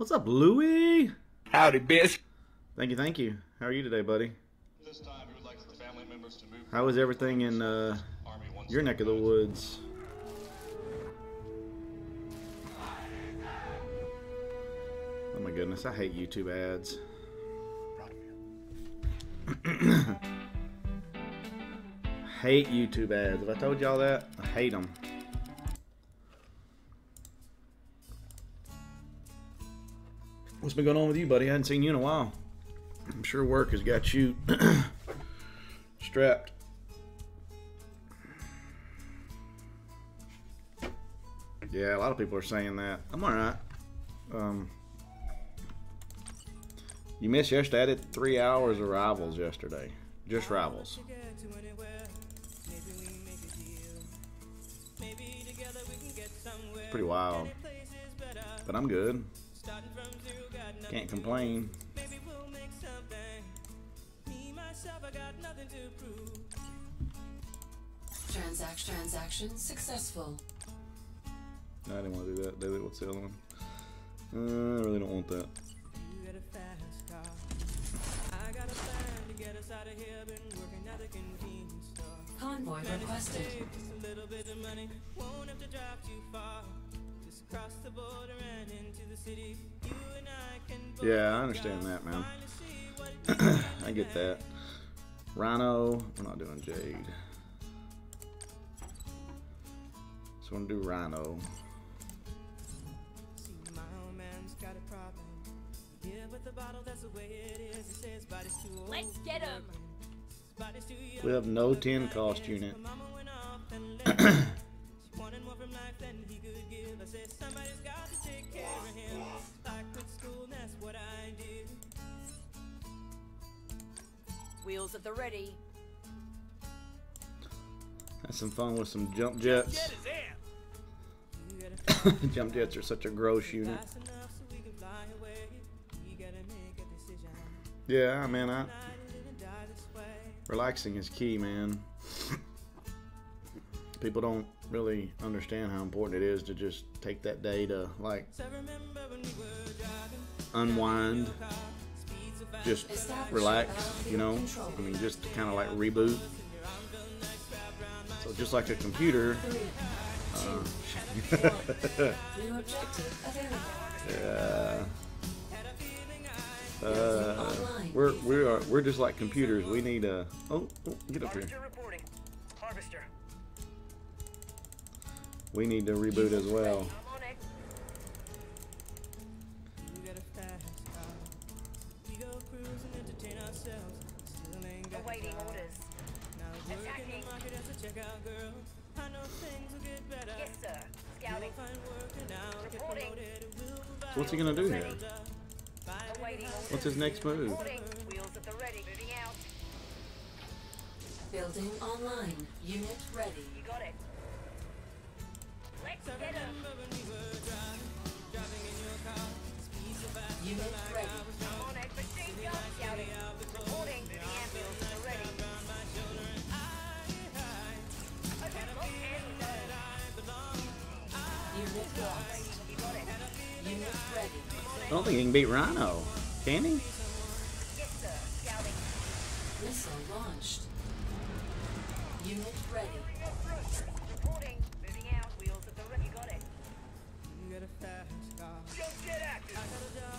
What's up, Louie? Howdy, bitch. Thank you, thank you. How are you today, buddy? This time, we would like for family members to move How is everything in uh, your neck of the woods? Oh my goodness, I hate YouTube ads. hate YouTube ads. Have I told y'all that? I hate them. What's been going on with you, buddy? I hadn't seen you in a while. I'm sure work has got you strapped. Yeah, a lot of people are saying that. I'm all right. Um, you missed yesterday. I did three hours of rivals yesterday. Just rivals. Pretty wild. But I'm good. Can't complain. Transaction transaction successful. No, I didn't want to do that. Daily, what's the other one? Uh, I really don't want that. Convoy requested. Yeah, I understand that, man. I get that. Rhino, we're not doing Jade. So I'm gonna do Rhino. Let's get him. We have no 10 cost unit. Wheels at the ready. Have some fun with some jump jets. jump jets are such a gross unit. Yeah, man, I relaxing is key, man. People don't really understand how important it is to just take that day to like unwind, just relax, you know. I mean, just to kind of like reboot. So just like a computer, available. yeah. Uh, we're we are we're just like computers. We need a oh, oh get up here. Harvester. We need to reboot as well. I'm on it. Awaiting orders. Attacking. Yes, sir. Scouting. Reporting. So what's he gonna do here? What's his next move? Reporting. Wheels at the ready. Moving out. Building online. Unit ready. Unit ready. On it. Machine gun. Scouting. Reporting. The ambulance at the ready. And load. Unit lost. You got it. Unit ready. I don't think he can beat Rhino. Can he?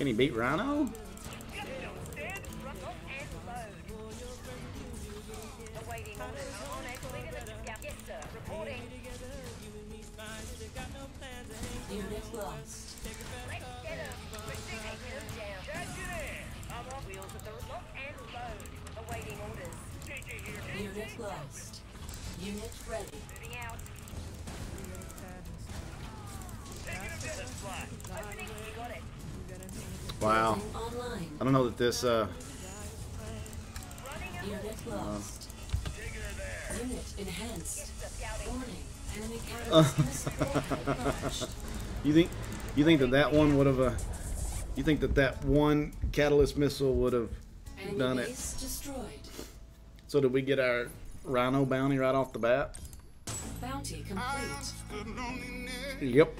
Scout. he beat Rhino? Unit lost. Let's get him. Machine take him down. Charge it in. I'm on wheels at the lock and load. Awaiting orders. JJ here. Unit lost. Unit ready. Moving out. Taking him down. Let's fly. Opening. You got it. Wow. I don't know that this. uh Running. Unit enhanced. Yes, sir. Scouting. Warning. Enemy catalyst missile warhead launched. You think? You think that that one would have? Uh, you think that that one catalyst missile would have done it? destroyed. So did we get our Rhino bounty right off the bat. Bounty complete. Yep.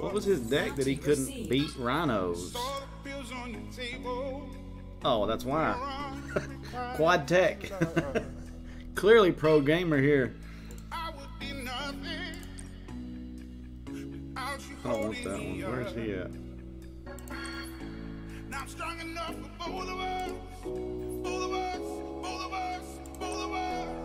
What was his deck that he couldn't beat rhinos? Oh, that's why. Quad Tech. Clearly pro gamer here. I don't want that one. Where's he at? Now I'm strong enough for both of us. Both of us. Both of us.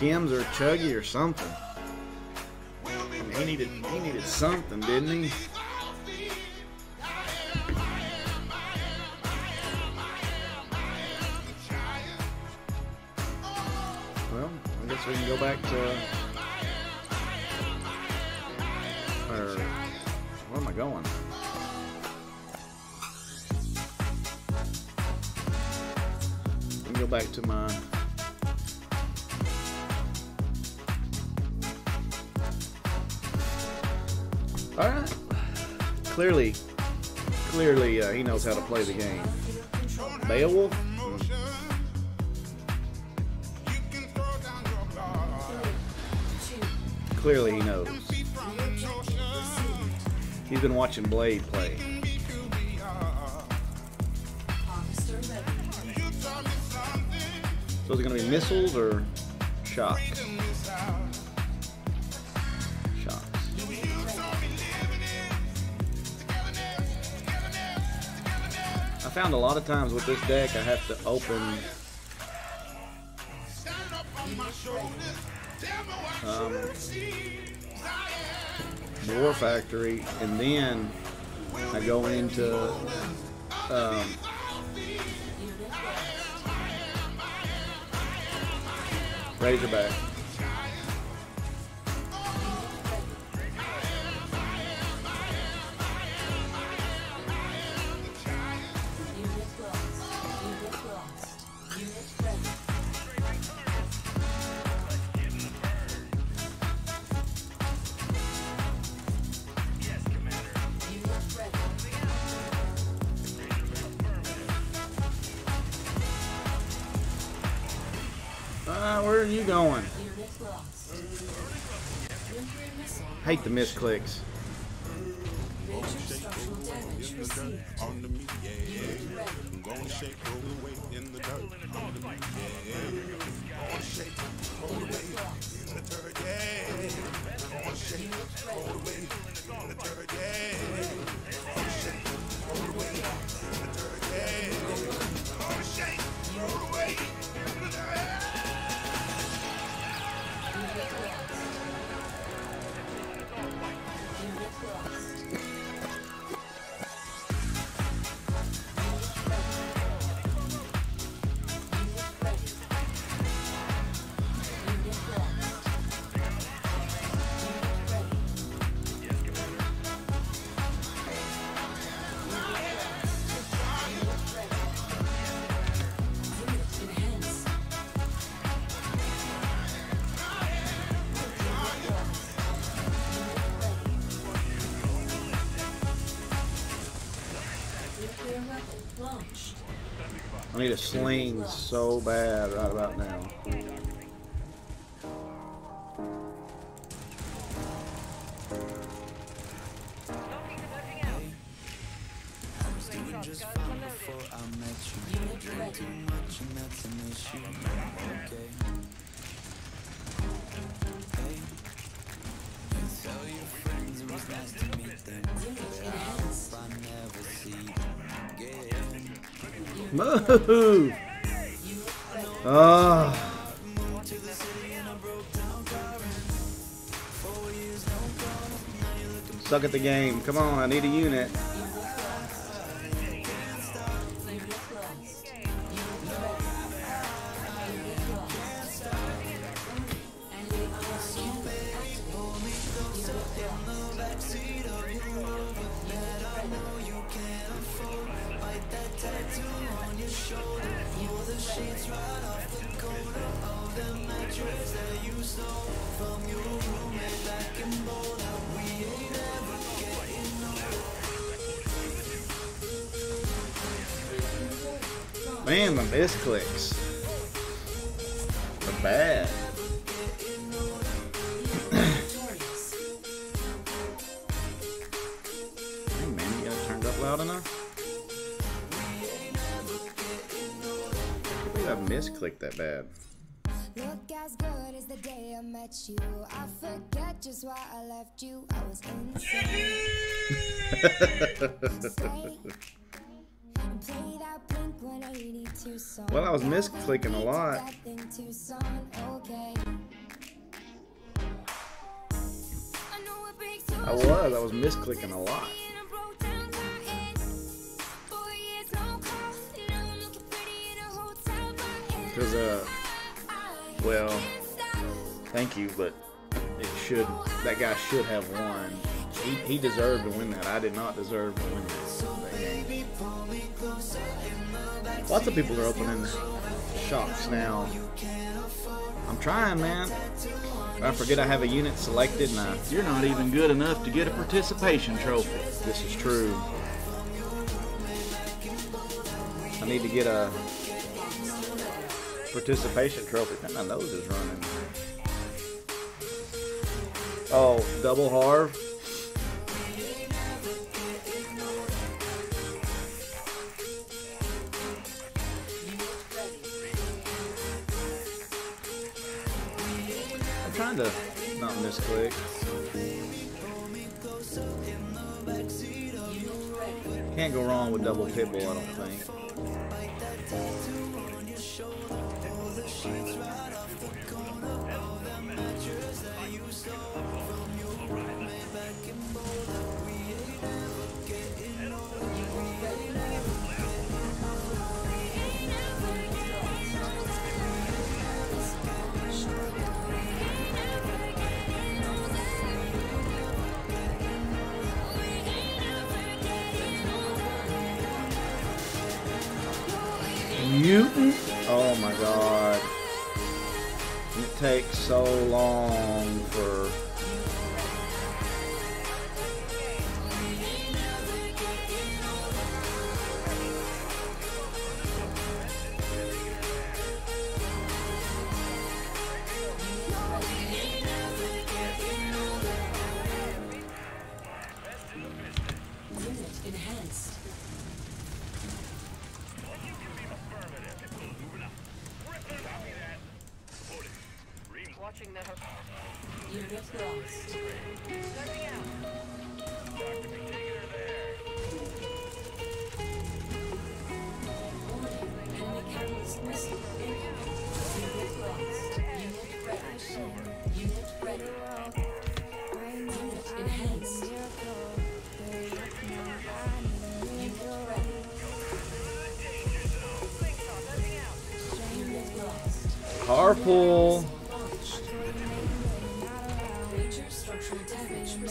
Kim's or Chuggy or something. He needed he needed something, didn't he? Well, I guess we can go back to. Or where am I going? Go back to my. All right. Clearly, clearly, uh, he knows how to play the game. Beowulf. Mm. Two. Clearly, he knows. He's been watching Blade play. You taught me living it. Togetherness. Togetherness. Togetherness. I found a lot of times with this deck I have to open Um, War Factory and then I go into um, Razorback. Hate the misclicks. I need a sling so bad right about now. Unit ready. Unit enhanced. Move! Game. Come on, I need a unit. Scanner activated. Man, my misclicks are bad. Hey man, you got it turned up loud enough? I believe I've misclicked that bad. Look as good as the day I met you. I forget just why I left you. I was insane. Well, I was misclicking a lot. I was, I was misclicking a lot. Because, uh, well, thank you, but it should, that guy should have won. He, he deserved to win that. I did not deserve to win that. Lots of people are opening shops now. I'm trying, man. I forget I have a unit selected, and I, You're not even good enough to get a participation trophy. this is true. I need to get a participation trophy. My nose is running. Oh, double Harv. Trying to not misclick. Can't go wrong with double pitbull, I don't think. Mutant? Oh my god. It takes so long for.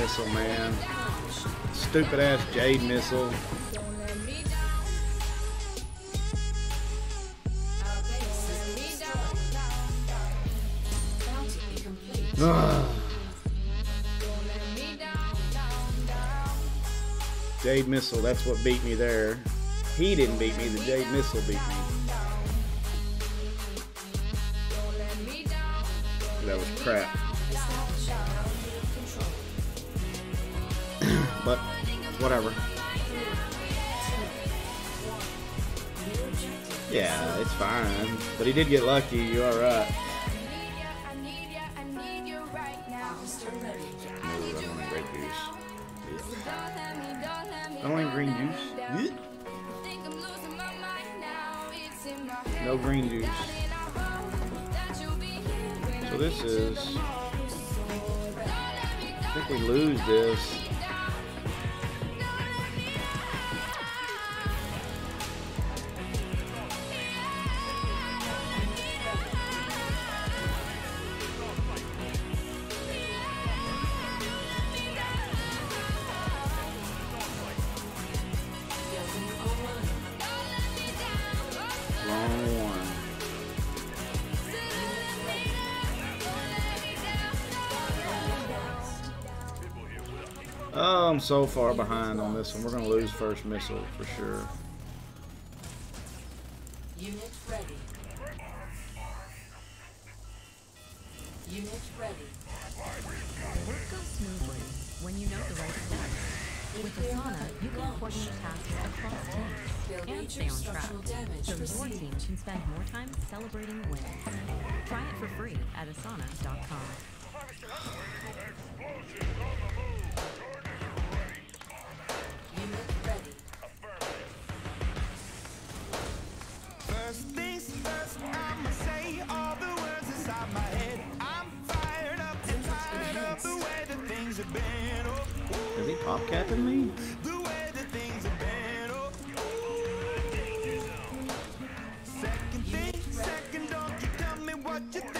Missile, man. Stupid ass Jade Missile. Jade Missile, that's what beat me there. He didn't beat me, the Jade Missile beat me. Yeah, it's fine. But he did get lucky, you're alright. No, I don't want grape juice. Don't want green juice. No green juice. So this is. I think we lose this. I'm so far behind on this one. We're gonna lose first missile for sure. Unit ready. Unit ready. Work goes smoothly when you know the right steps. With Asana, you can coordinate tasks across teams and stay on track, so your team can spend more time celebrating wins. Try it for free at asana.com. Is he pop capping me? the way that things have been. Oh, oh, second thing, second, don't you tell me what you think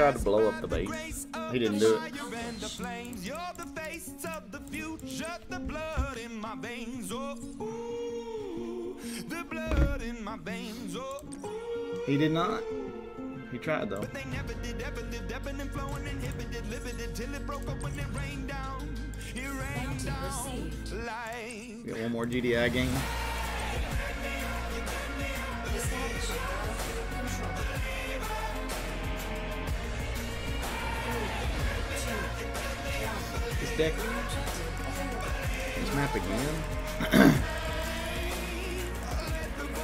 tried to blow up the base. He didn't do it. And the flames, you're the face of the future, the blood deck. This map again.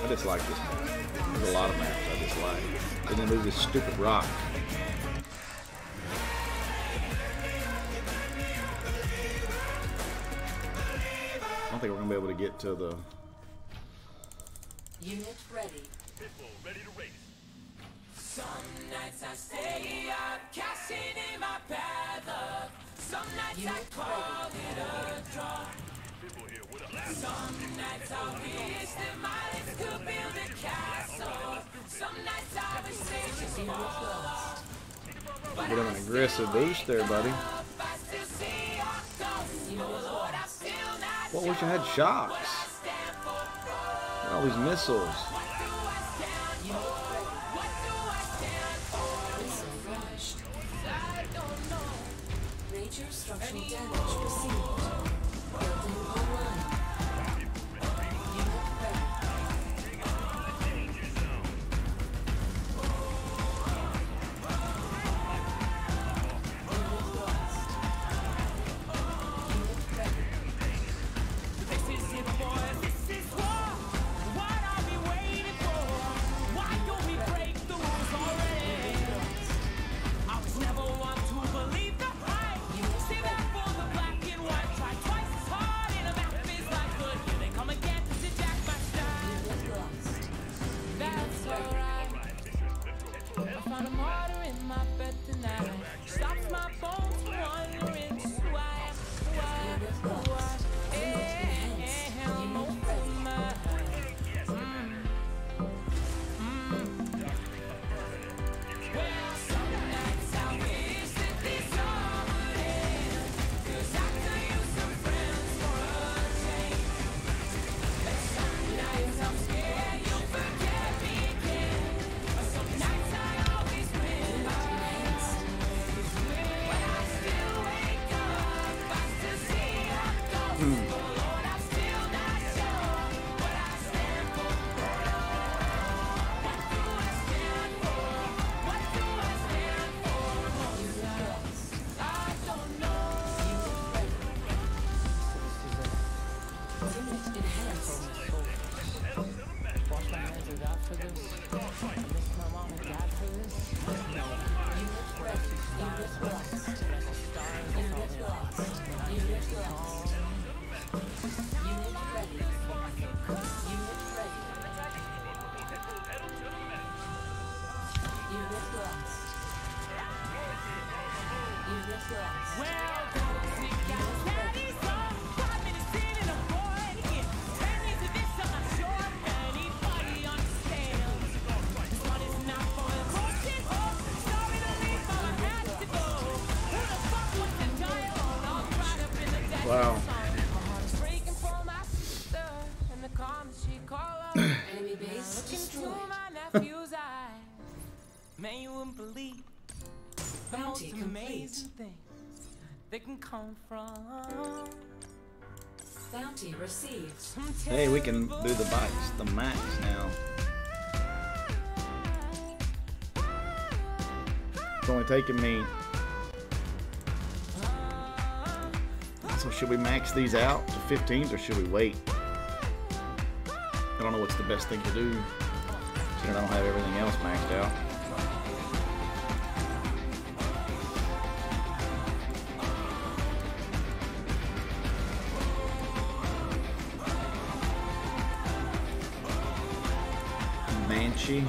I dislike this map. There's a lot of maps I dislike. And then there's this stupid rock. I don't think we're gonna be able to get to the Unit ready. Pitbull ready to race. Some nights I stay up, cashing in my bad luck. Some nights you I call it a draw. Some nights I wish that my could build a castle. Some nights I wish they just fall off. Get him an aggressive boost there, buddy. What wish I had shocks? All these missiles. Social damage. things they can come from. Bounty received. Hey, we can do the bikes, the max now. It's only taking me. So should we max these out to 15s or should we wait? I don't know what's the best thing to do. I don't have everything else maxed out. she?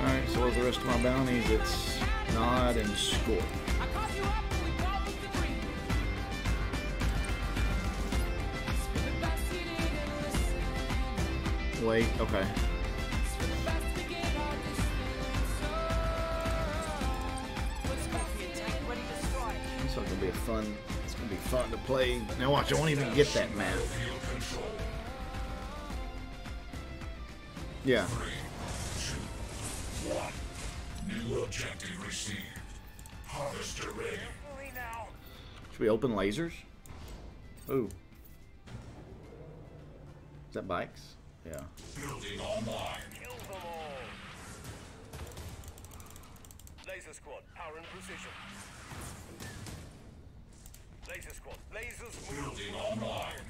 Alright, so where's the rest of my bounties? It's Nod and Score. Wait, okay. This is gonna be fun. It's gonna be fun to play. Now watch, I won't even get that map. Yeah. Three, two, one. New objective received. Harvester ready. Should we open lasers? Ooh. Is that bikes? Yeah. Building online. Kill them all. Laser squad, power and precision. Laser squad, lasers. Building online.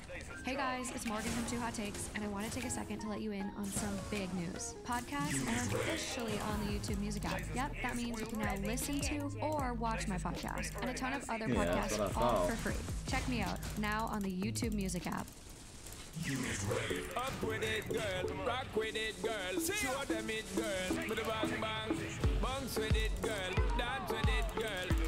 Hey guys, it's Morgan from Two Hot Takes, and I want to take a second to let you in on some big news. Podcasts are officially on the YouTube Music app. Yep, that means you can now listen to or watch my podcast and a ton of other podcasts what I all for free. Check me out now on the YouTube Music app. Up with it, girl. Rock with it, girl. Show them it, girl. Bang bang. Bounce with it, girl. Dance with it, girl.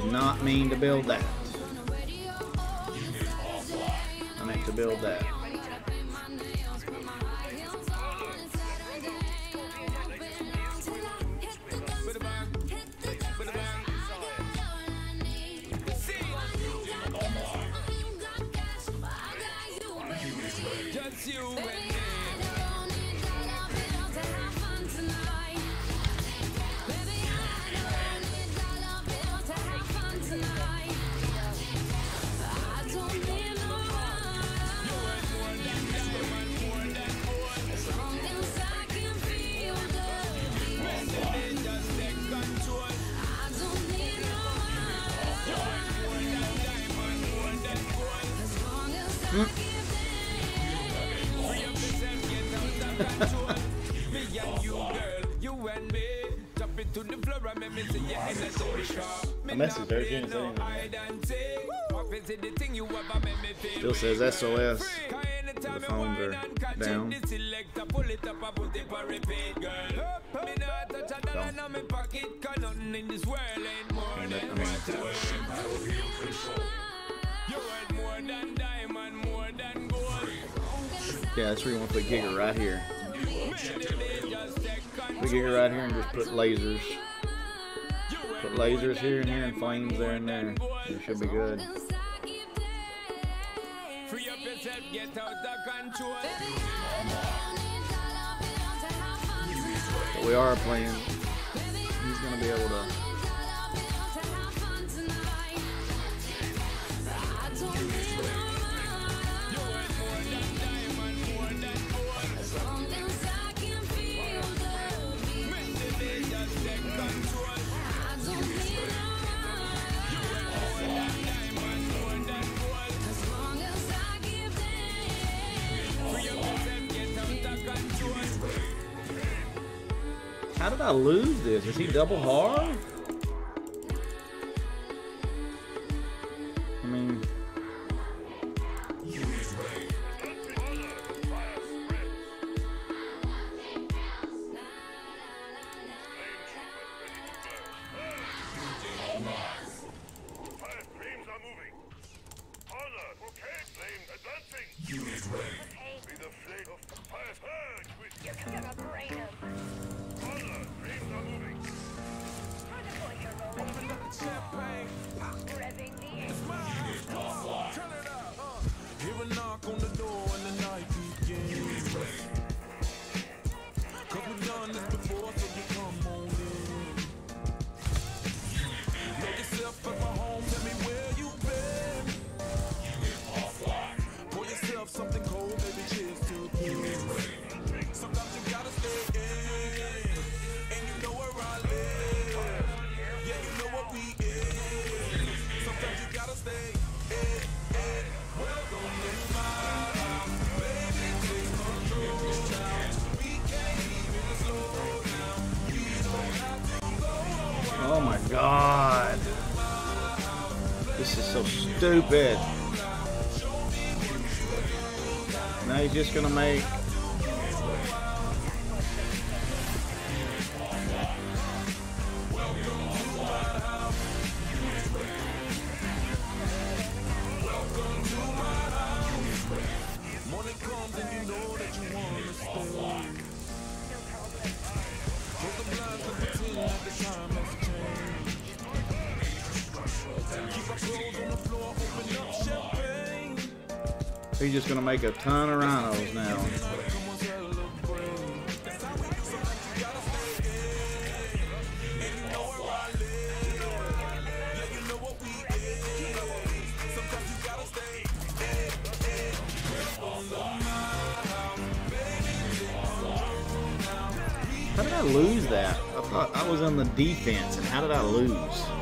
Did not mean to build that. I meant to build that. Worth more than diamond, more than gold. Yeah, that's where you want to put Giga right here. Put Giga right here and just put lasers. Put lasers here and here and flames there and there. It should be good. Free up yourself, get out of control. But we are playing. He's gonna be able to. How did I lose this? Is he double hard? I mean, Flames are moving. Honor, okay, flames advancing. Unit ready. Be the flame of fire purge with You're gonna Champagne, god. This is so stupid. Now he's just gonna make Make a ton of rhinos now. How did I lose that? I thought I was on the defense, and how did I lose?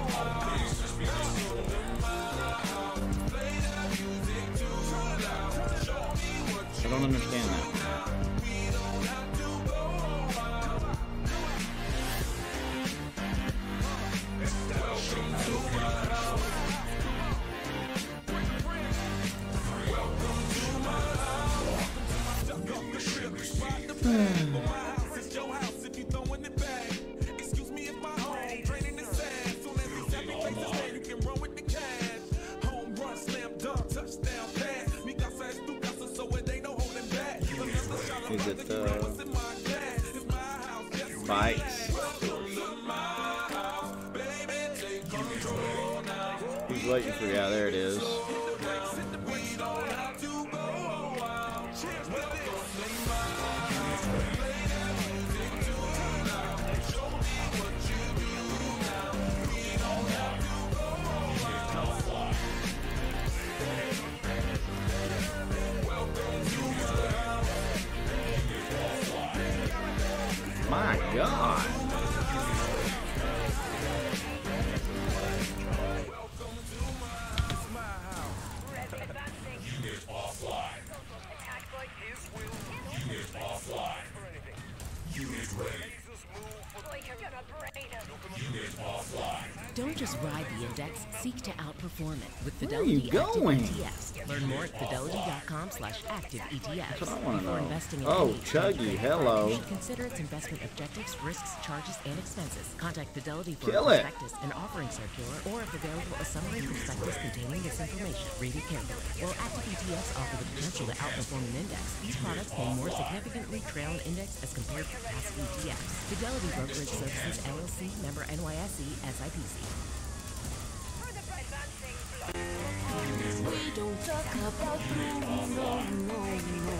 It with Where are you Fidelity going? ETFs. Learn more at fidelity.com slash active ETFs. What I wanna Before know. investing in Oh, Chuggy, hello. You should consider its investment objectives, risks, charges, and expenses. Contact Fidelity for Kill a it. prospectus, an offering circular, or if available, a summary prospectus containing this information. Read it carefully. While active ETFs offer the potential to outperform an index, these products may more significantly trail an index as compared to passive ETFs. Fidelity Brokerage Services LLC, member NYSE, SIPC.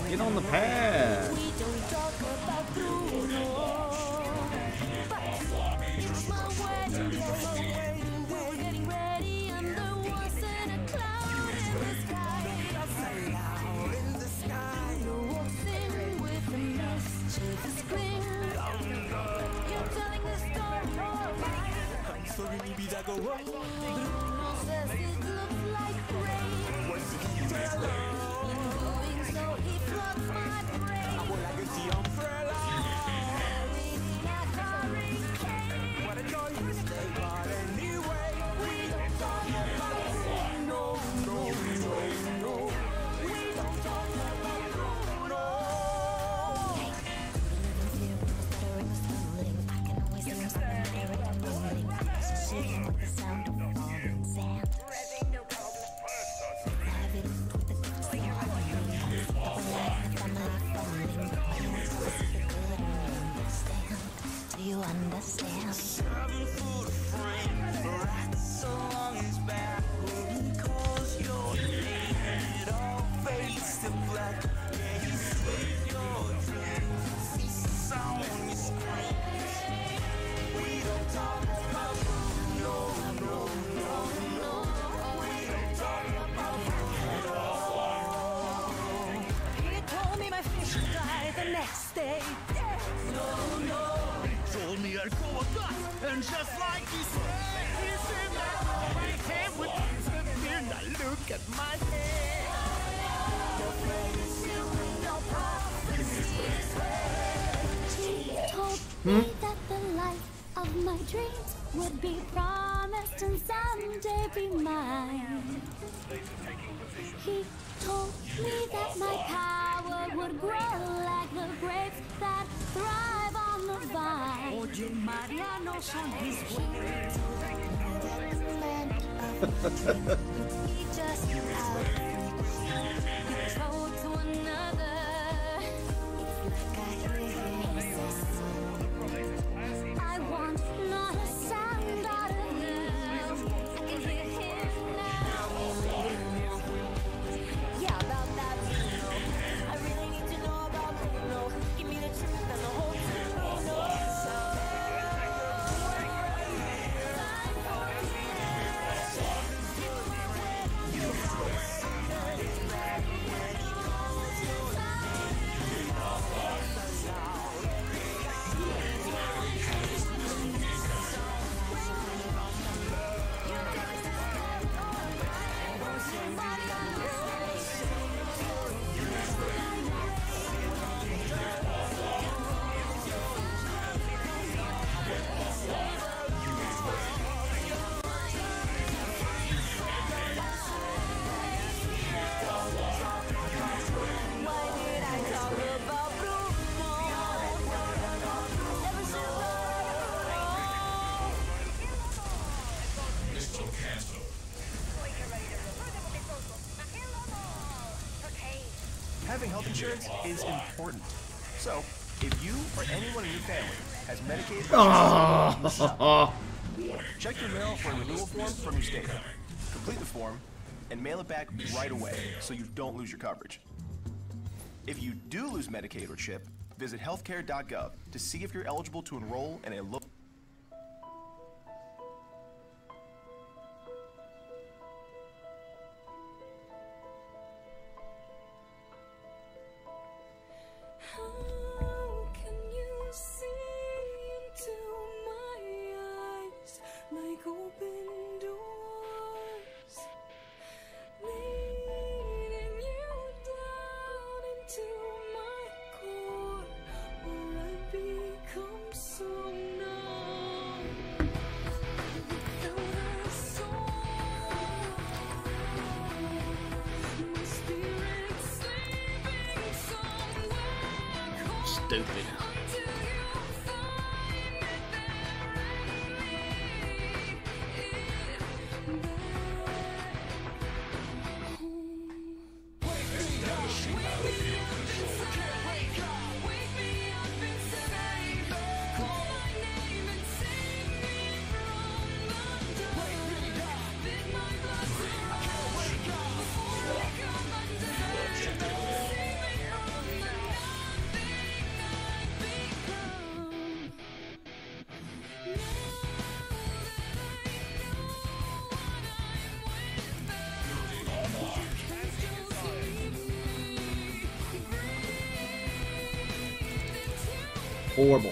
Get on the pad. Don't talk about Bruno. You understand? Insurance is important. So, if you or anyone in your family has Medicaid, check your mail for a renewal form from your state. Complete the form and mail it back right away so you don't lose your coverage. If you do lose Medicaid or CHIP, visit healthcare.gov to see if you're eligible to enroll in a local Horrible.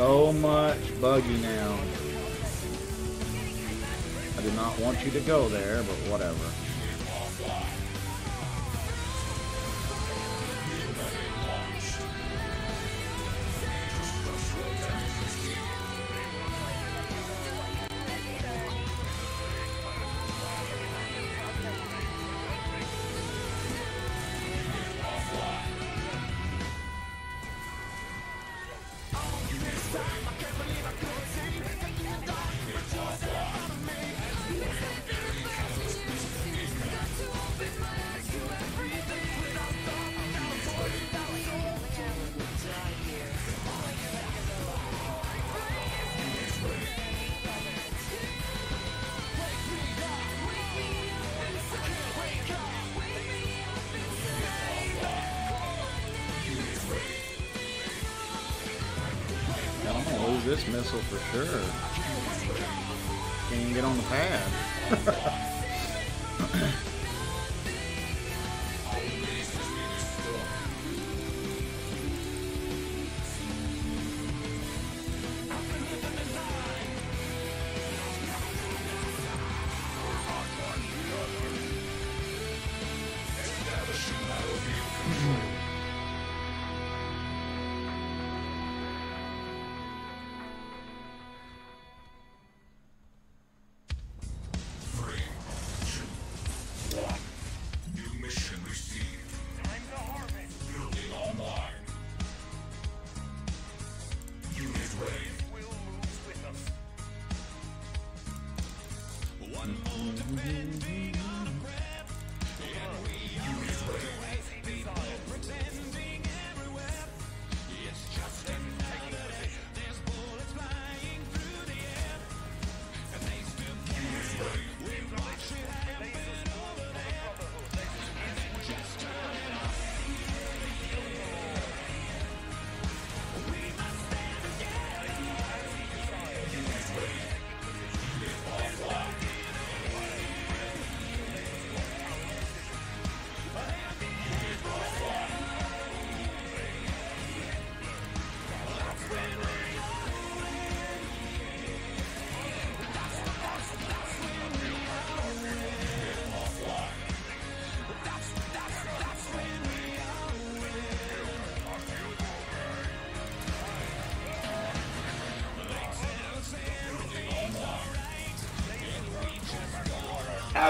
So much buggy now. I did not want you to go there,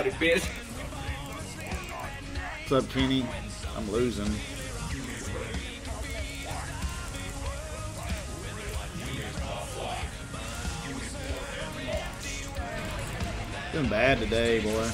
about it, bitch. What's up, Kenny? I'm losing. Doing bad today, boy.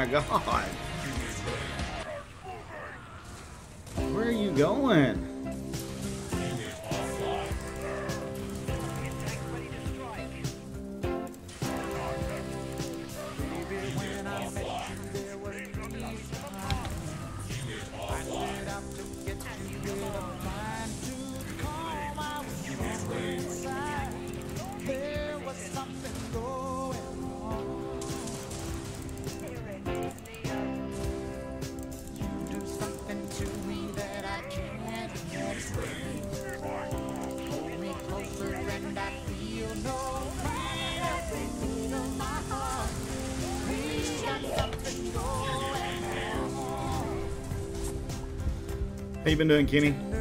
My god. How you been doing, Kenny?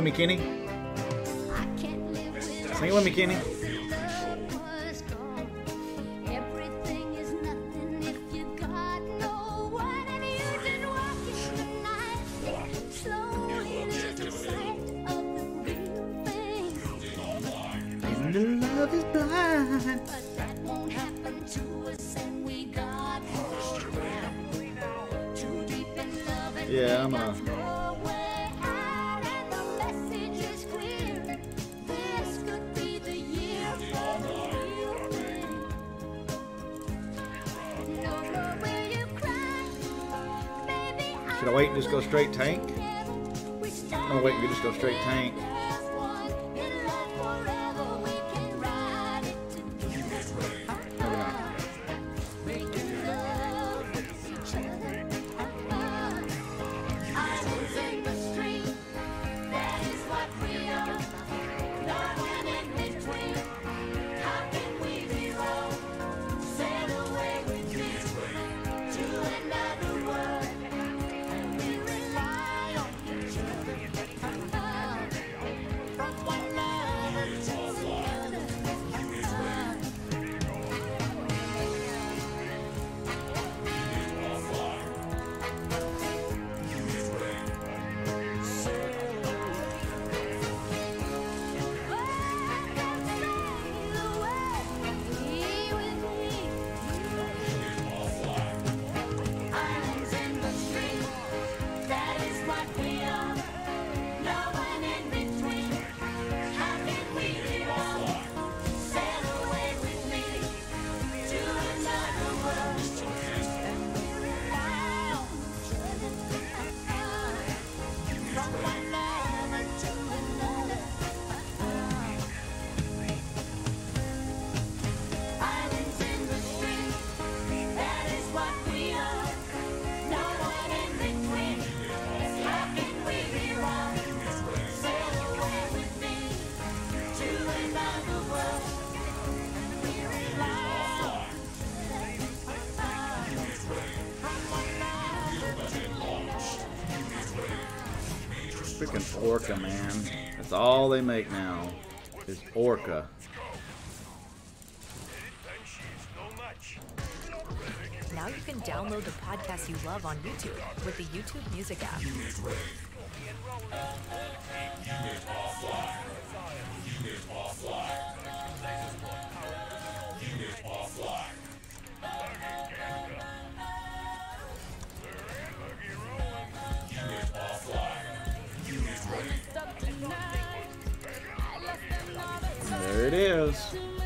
Sing it with me, Kenny. Sing it with me, Kenny. Straight tank? Gonna wait and just go straight tank. Orca, man. That's all they make now. Is Orca. Now you can download the podcasts you love on YouTube with the YouTube Music app. There it is.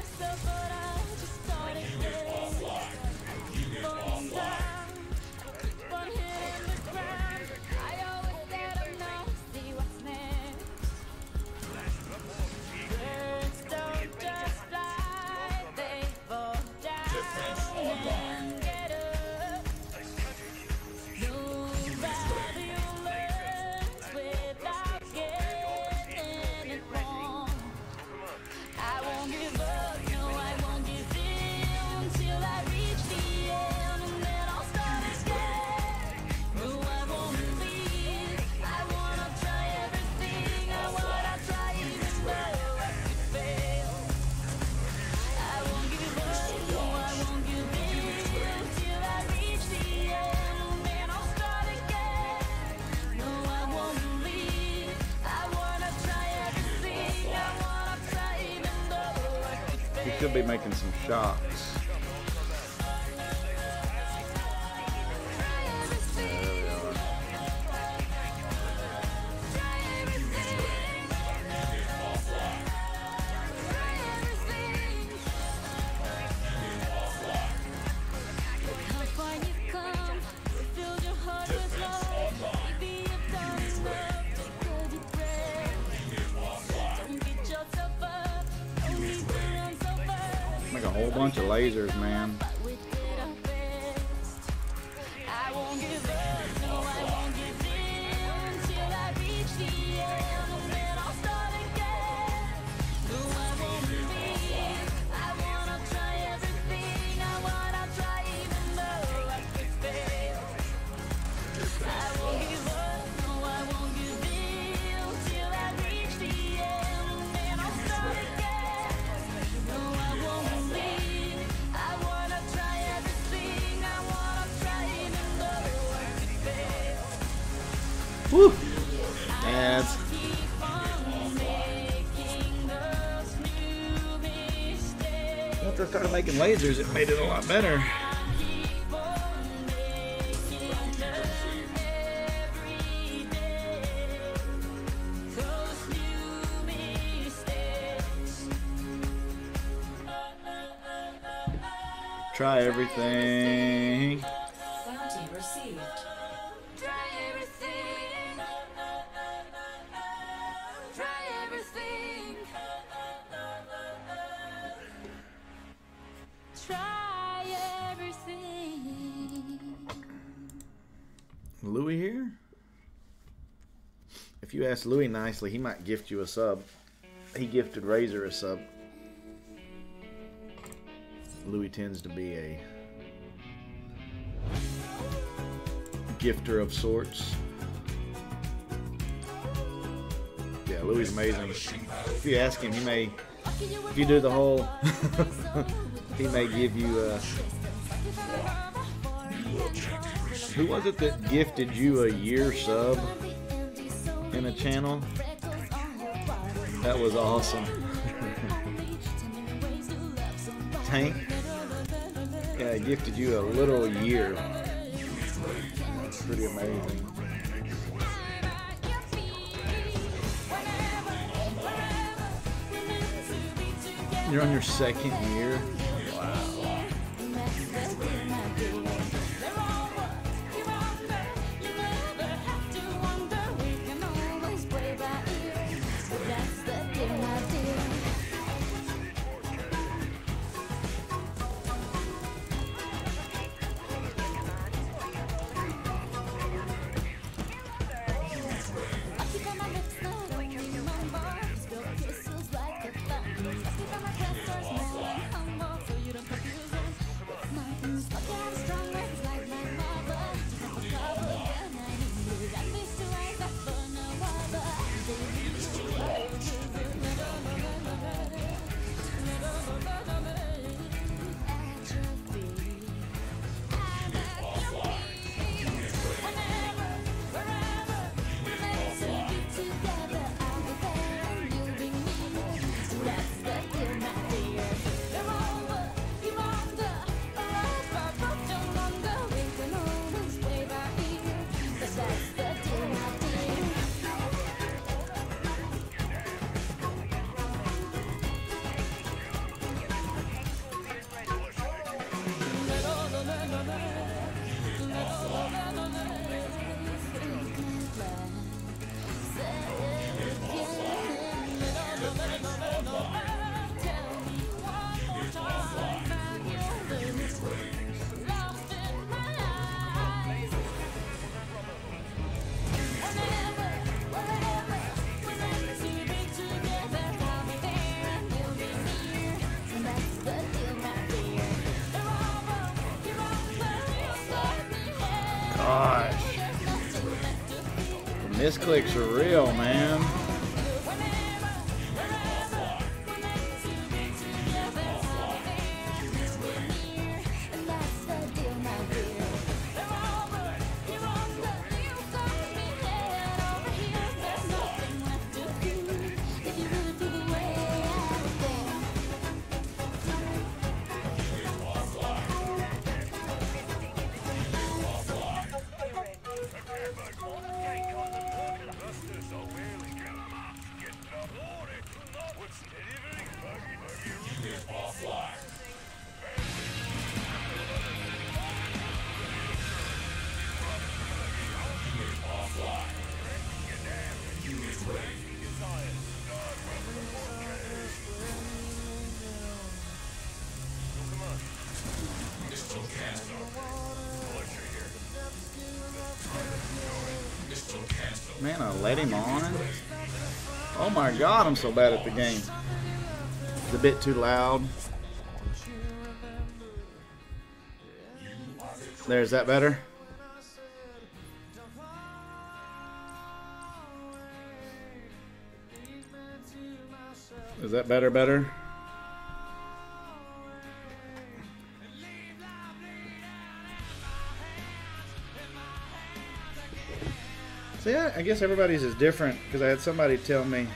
Be making some shots. Whole bunch of lasers, man. I lasers, it made it a lot better. Keep on If you ask Louis nicely, he might gift you a sub. He gifted Razor a sub. Louis tends to be a gifter of sorts. Yeah, Louis is amazing. If you ask him, he may, if you do the whole, he may give you a. Who was it that gifted you a year sub in a channel? That was awesome. Tank? Yeah, he gifted you a little year. That's pretty amazing. You're on your second year? God, I'm so bad at the game. It's a bit too loud. There's that better? Is that better, better? See, I guess everybody's is different because I had somebody tell me.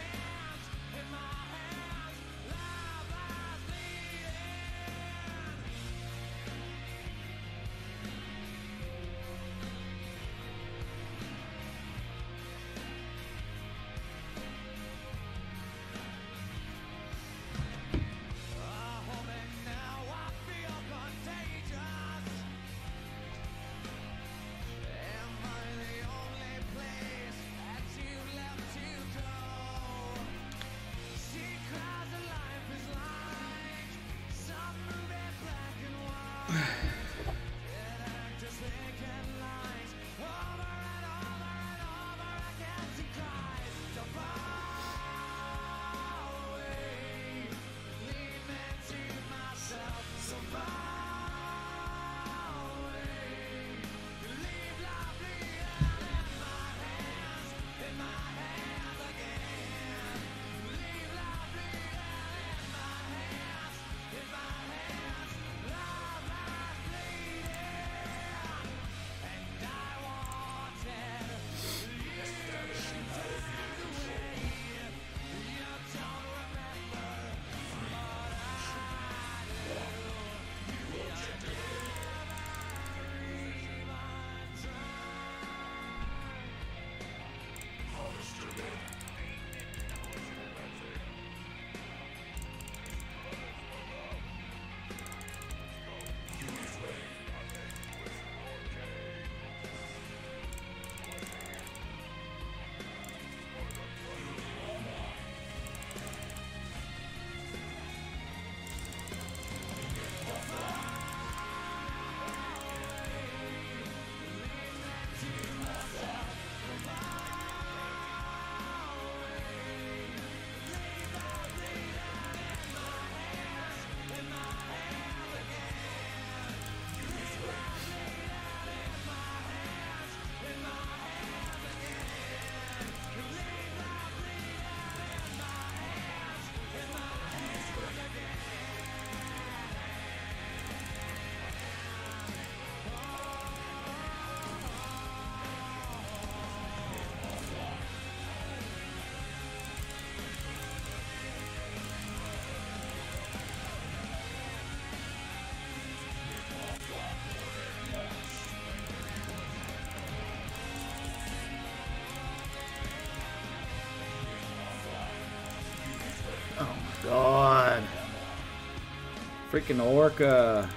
Freaking orca.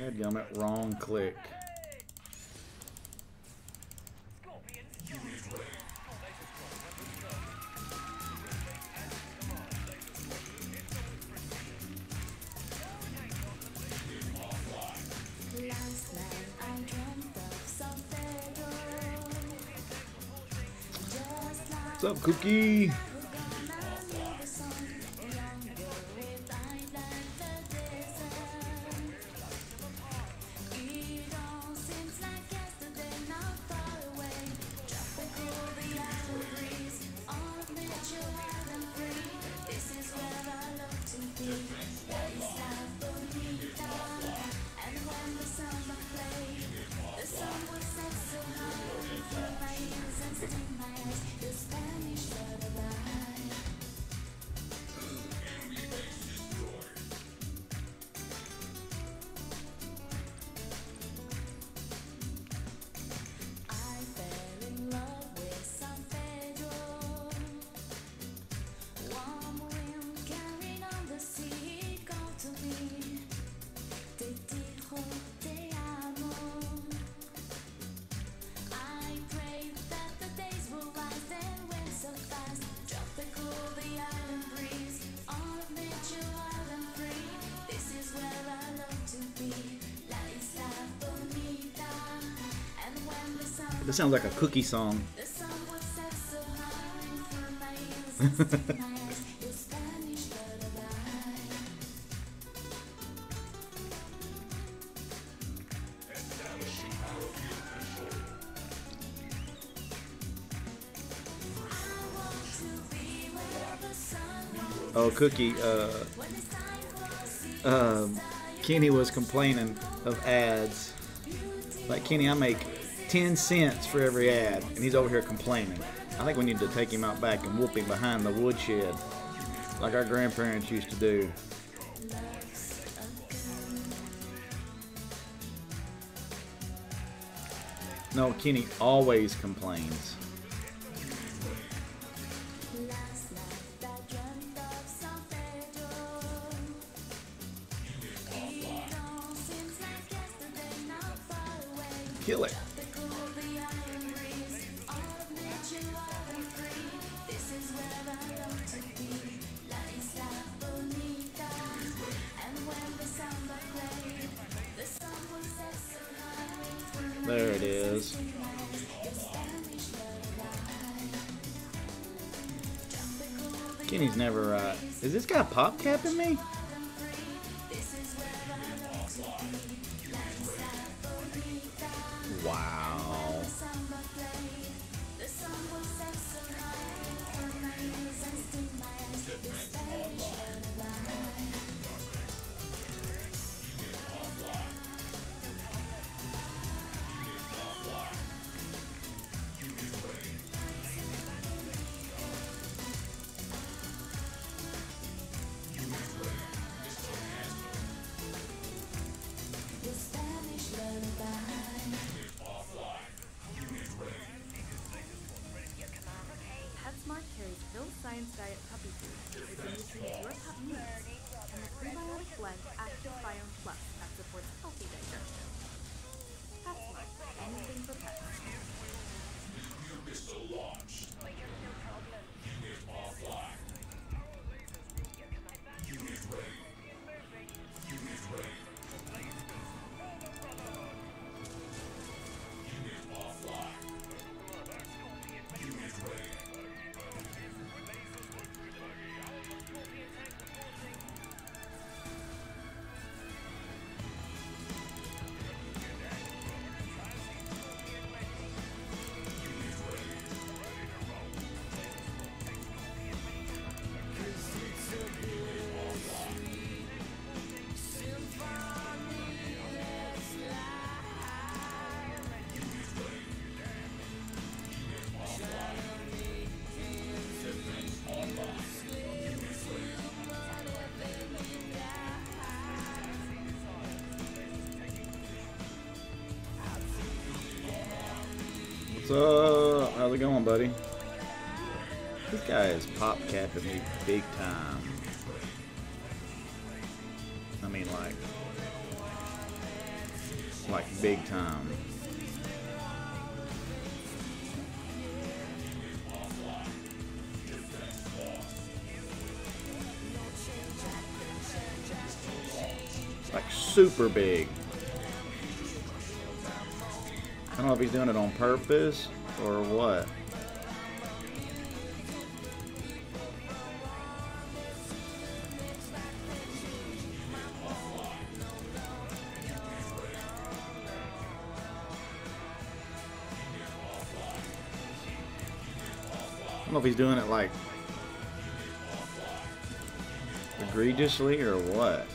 Dadgummit, wrong click. What's up, Cookie? This sounds like a cookie song. oh, Cookie. Uh, um, Kenny was complaining of ads. Like Kenny, I make ten cents for every ad, and he's over here complaining. I think we need to take him out back and whoop him behind the woodshed, like our grandparents used to do. No, Kenny always complains. Up? How's it going, buddy? This guy is pop capping me big time. I mean, like, like big time. Like super big. Don't know if he's doing it on purpose or what. I don't know if he's doing it like egregiously or what.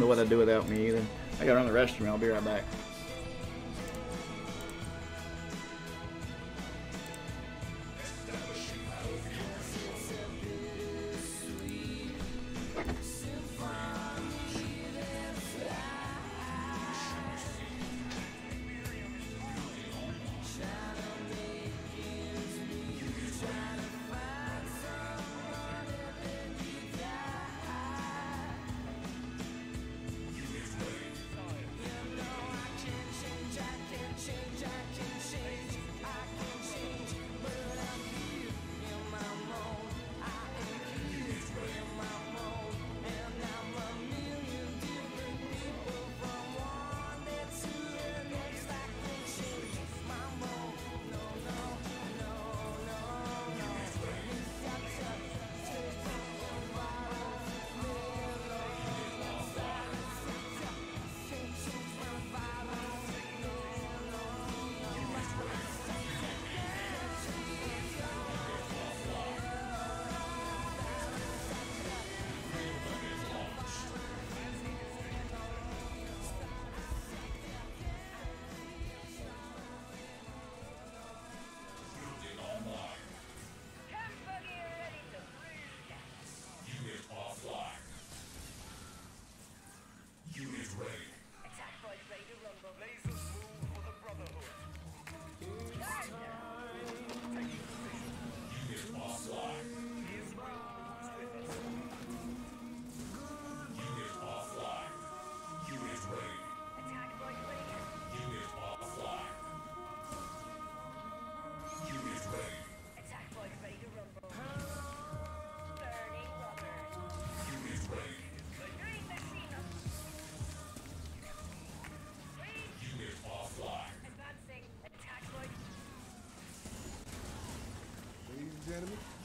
Don't know what I'd do without me either. I gotta run the restroom. I'll be right back.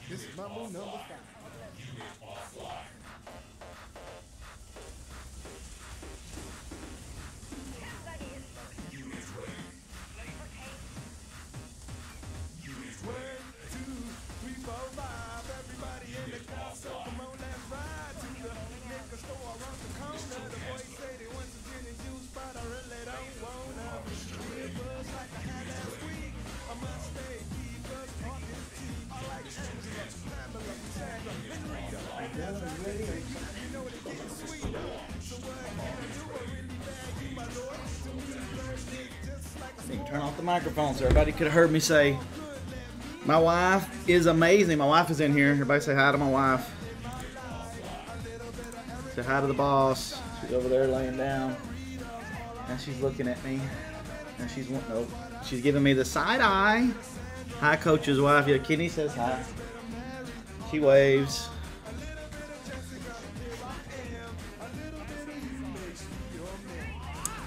This is Mambo number microphone so everybody could have heard me say, My wife is amazing. My wife is in here. Everybody say hi to my wife. Say hi to the boss. She's over there laying down. And she's looking at me. And she's nope. She's giving me the side eye. Hi, coach's wife. Yeah, Kenny says hi. She waves.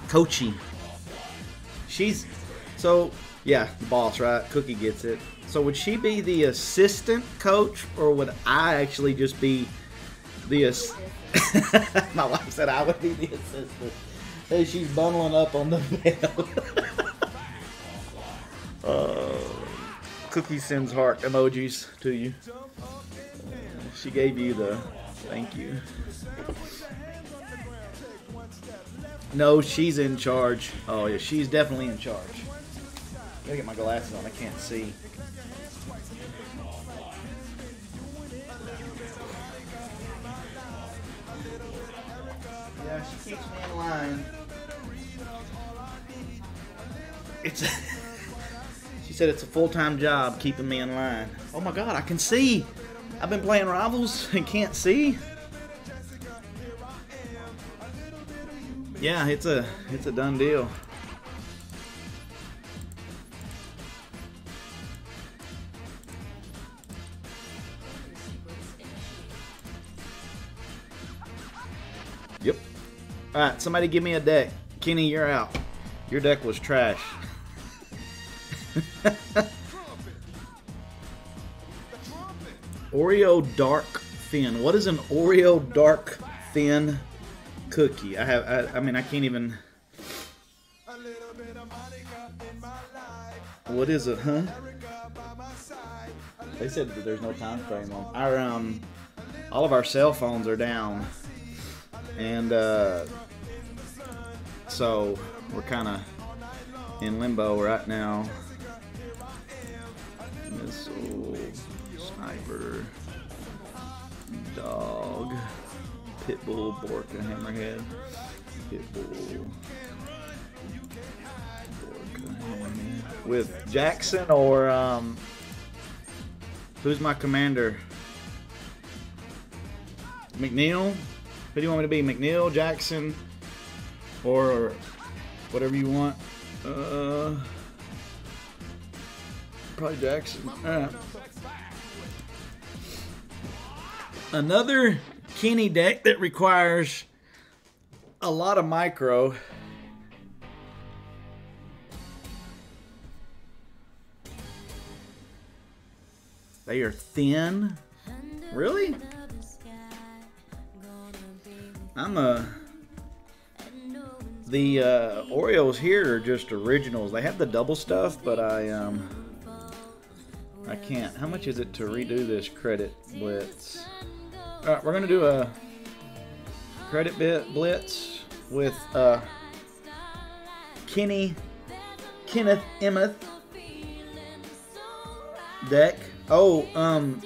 Coachy. She's so yeah, the boss, right? Cookie gets it. So would she be the assistant coach, or would I actually just be the? Ass- My wife said I would be the assistant. Hey, she's bundling up on the bed. uh, Cookie sends heart emojis to you. She gave you the thank you. No, she's in charge. Oh yeah, she's definitely in charge. Gotta get my glasses on. I can't see. Yeah, she keeps me in line. It's. she said it's a full-time job keeping me in line. Oh my God, I can see. I've been playing rivals and can't see. Yeah, it's a it's a done deal. All right, somebody give me a deck. Kenny, you're out. Your deck was trash. Oreo dark thin. What is an Oreo dark thin cookie? I have. I, I mean, I can't even. What is it, huh? They said that there's no time frame on our um. All of our cell phones are down, and uh, so we're kind of in limbo right now. Missile, sniper, dog, pitbull, Borka, hammerhead, pitbull. with Jackson or um, who's my commander? McNeil? Who do you want me to be? McNeil, Jackson, or whatever you want? Uh, probably Jackson. Right. Another Kenny deck that requires a lot of micro. They are thin. Really? I'm a. The uh, Oreos here are just originals. They have the double stuff, but I um. I can't. How much is it to redo this credit blitz? All right, we're gonna do a credit bit blitz with uh, Kenny, Kenneth Emmeth deck. Oh, um,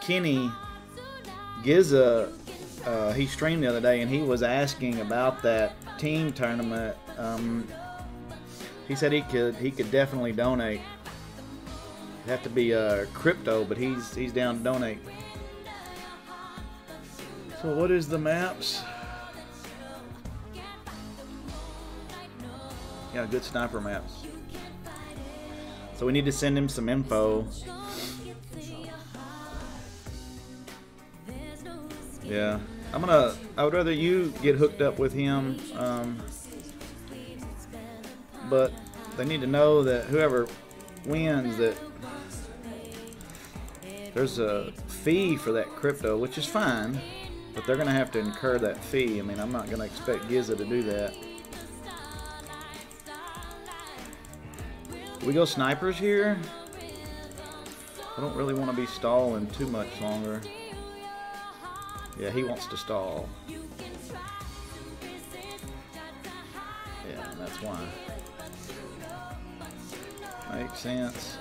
Kenny Giza, uh, he streamed the other day and he was asking about that team tournament. Um, he said he could he could definitely donate. It'd have to be uh, crypto, but he's he's down to donate. So what is the maps? Yeah, good sniper maps. So we need to send him some info. Yeah, I'm gonna. I would rather you get hooked up with him. Um, but they need to know that whoever wins that there's a fee for that crypto, which is fine, but they're gonna have to incur that fee. I mean, I'm not gonna expect Giza to do that. We go snipers here? I don't really want to be stalling too much longer. Yeah, he wants to stall. Yeah, that's why. Makes sense.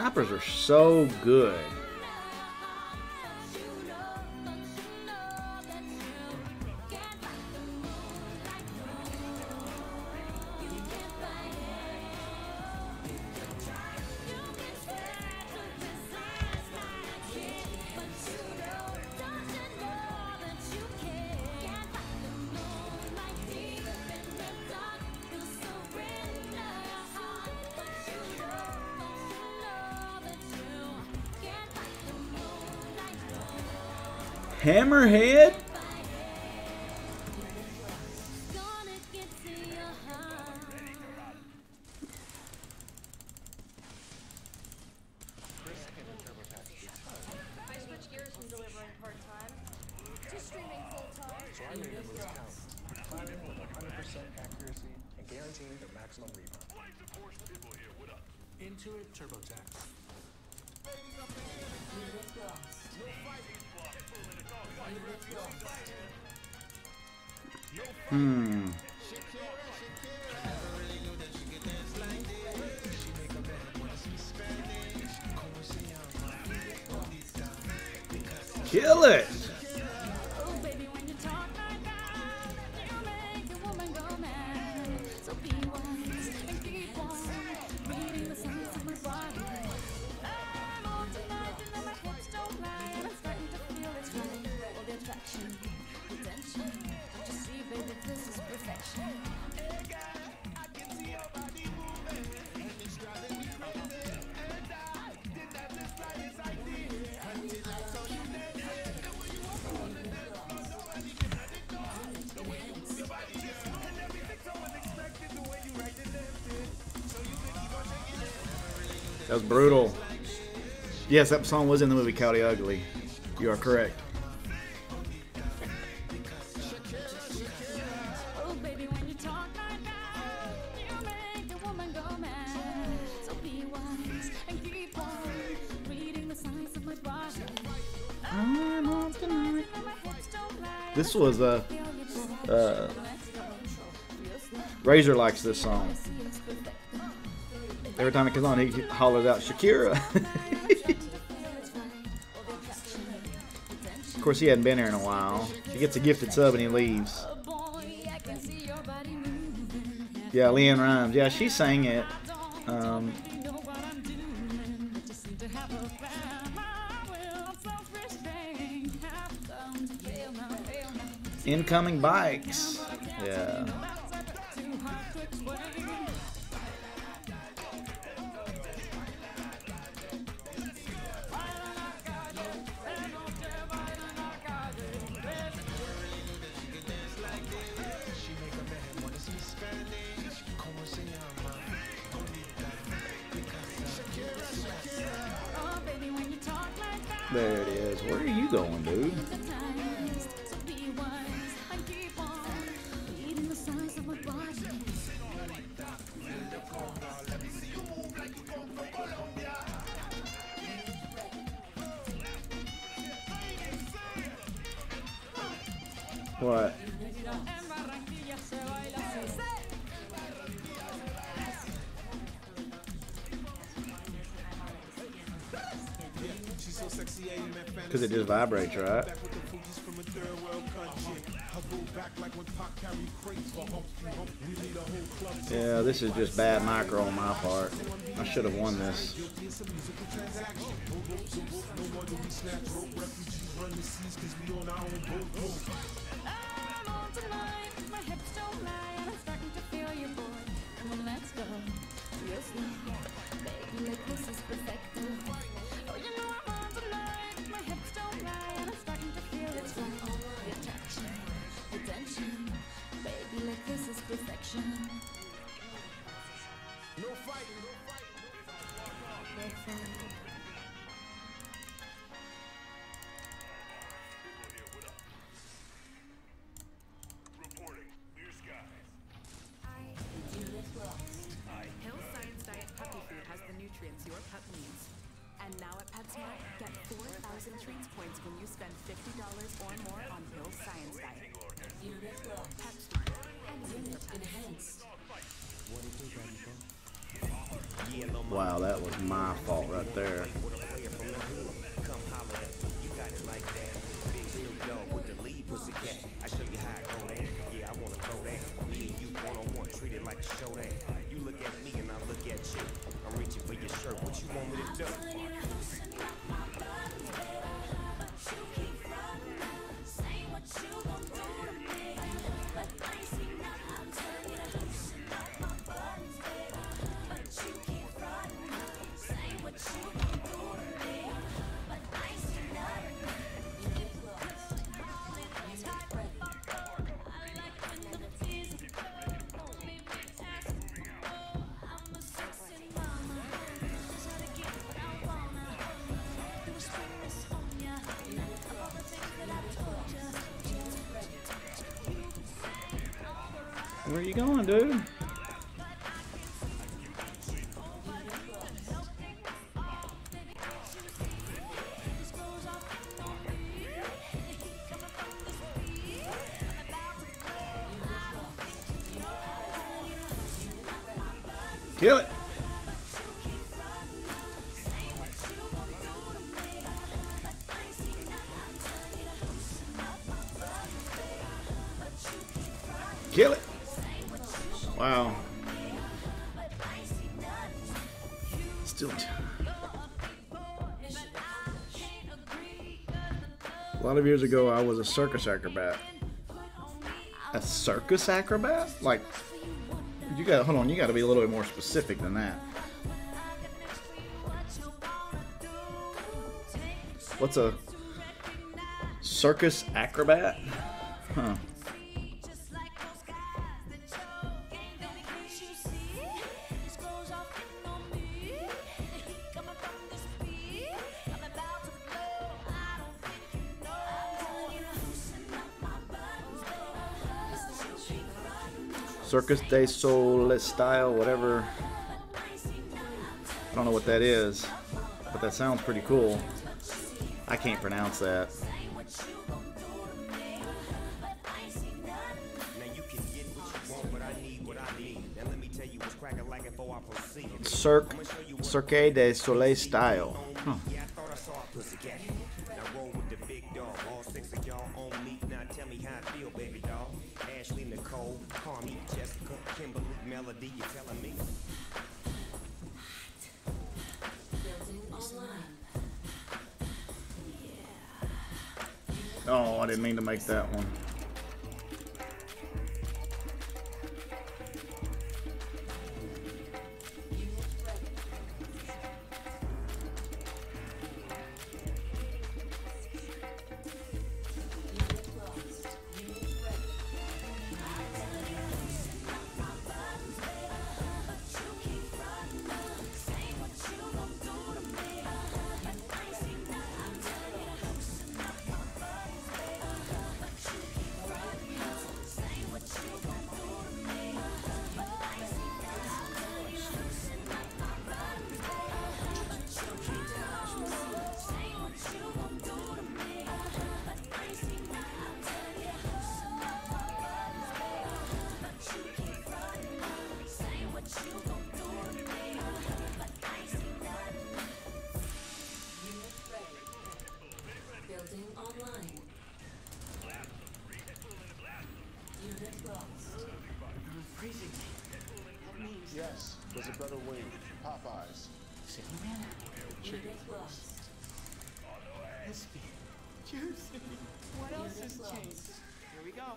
Snipers are so good. Hammerhead? Yes, that song was in the movie Coyote Ugly. You are correct. This was a. Uh, uh, Razor likes this song. Every time it comes on, he hollers out Shakira. course, he hadn't been here in a while. He gets a gifted sub and he leaves. Yeah, LeAnn Rimes. Yeah, she sang it. Um, incoming bikes. Vibrates, right? Yeah, this is just bad micro on my part. I should have won this. Wow, that was my fault right there. Where are you going, dude? Of years ago, I was a circus acrobat. A circus acrobat? Like, you got hold on. You got to be a little bit more specific than that. What's a circus acrobat? Circus de Sol style, whatever. I don't know what that is, but that sounds pretty cool. I can't pronounce that. Cirque, Cirque de Soleil style. There's a better way. Popeyes. Unit lost. Crispy. Juicy. What else has changed? Here we go.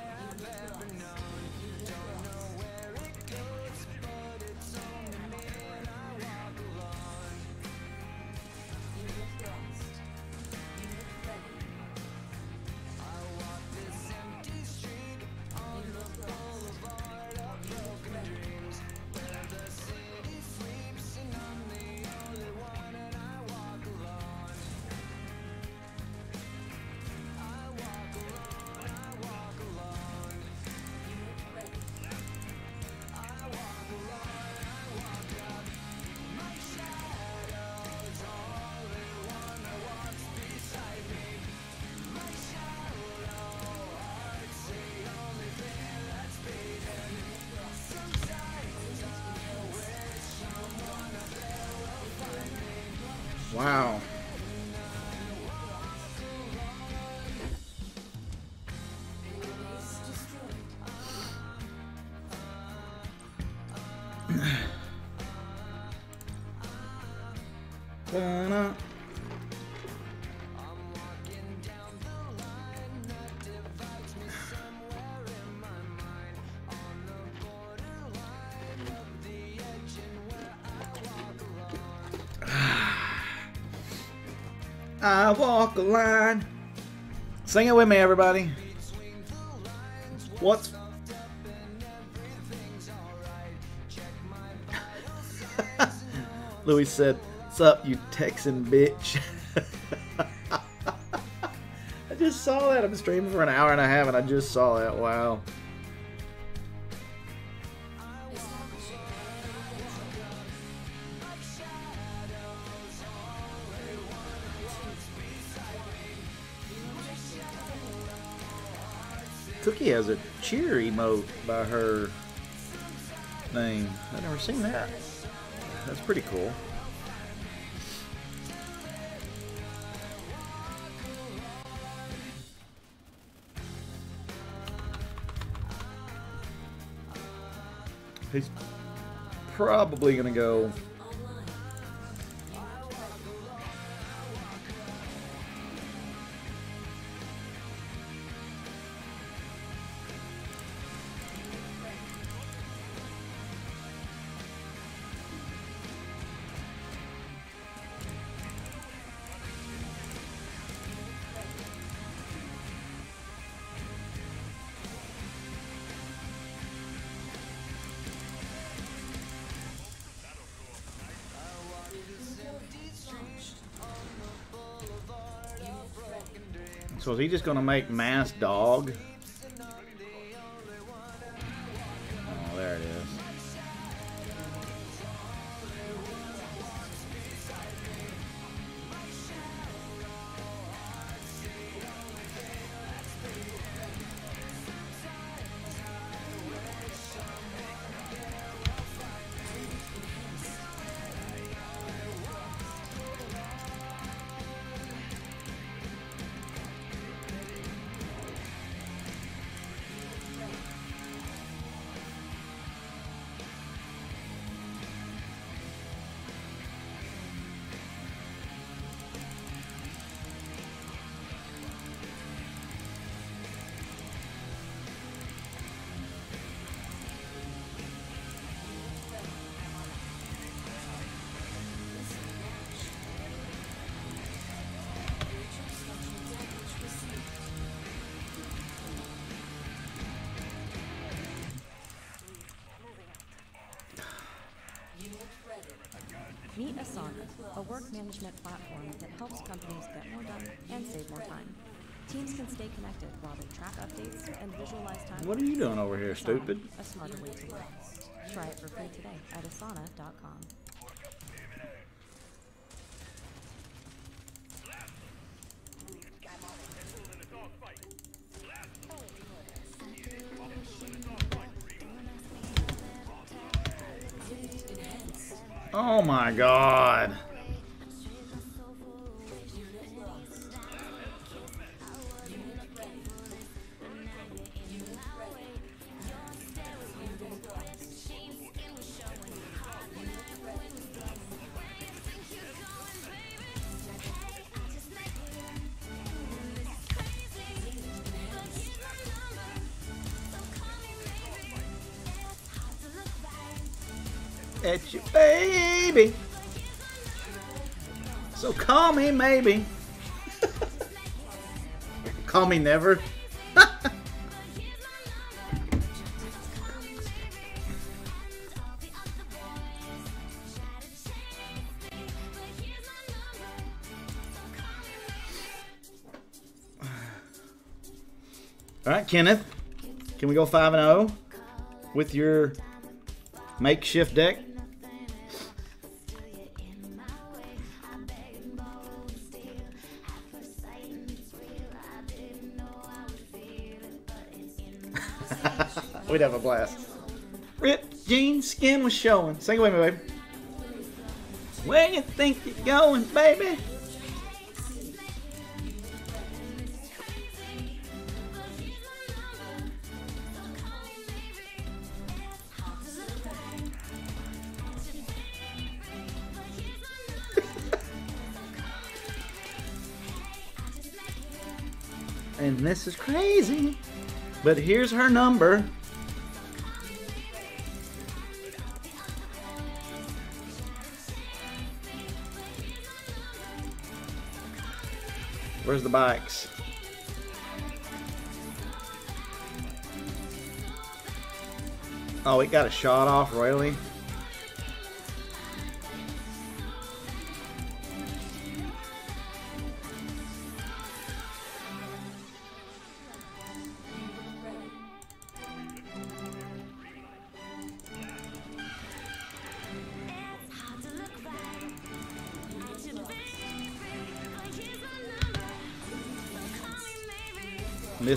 I walk a line. Sing it with me, everybody. What's Louis said, "What's up, you Texan bitch?" I just saw that. I've been streaming for an hour and a half, and I just saw that. Wow. Cookie has a cheer emote by her name. I've never seen that. That's pretty cool. He's probably gonna go. So is he just gonna make mass dog? Teams can stay connected while they track updates and visualize time. What are you doing over here, stupid? A smarter way to work. Try it for free today at asana.com. Oh my god. Maybe. call me never. All right, Kenneth. Can we go 5 and 0 with your makeshift deck? We'd have a blast. Ripped jeans, skin was showing. Sing it with me, baby. Where you think you're going, baby? and this is crazy. But here's her number. Where's the bikes? Oh, it got a shot off, really?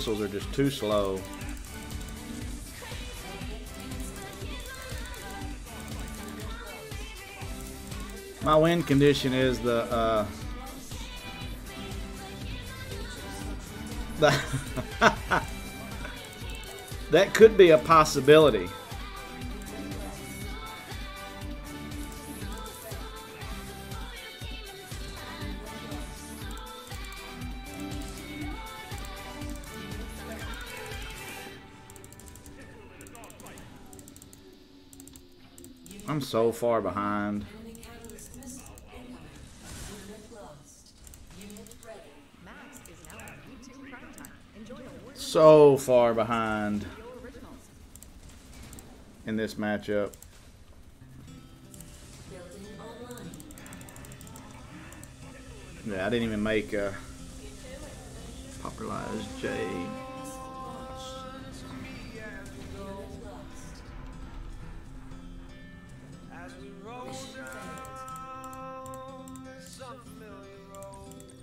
Missiles are just too slow. My win condition is the uh, the that could be a possibility. So far behind. So far behind in this matchup. Yeah, I didn't even make a popularized Jade.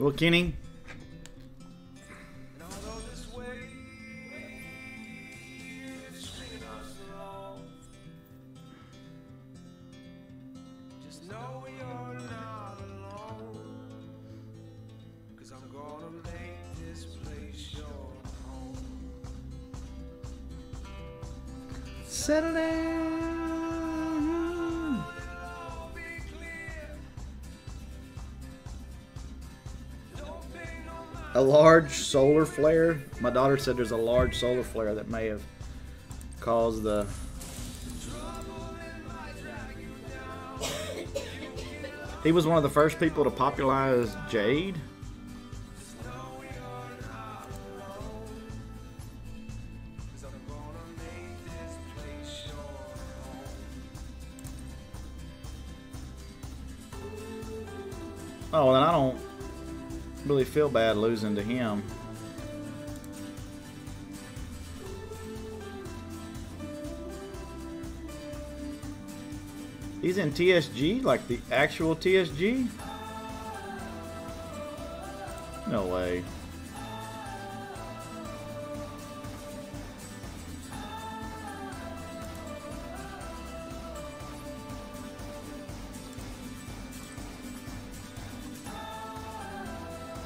Well, Kenny, solar flare. My daughter said there's a large solar flare that may have caused the. He was one of the first people to popularize jade. Oh, and I don't really feel bad losing to him. He's in TSG, like the actual TSG? No way.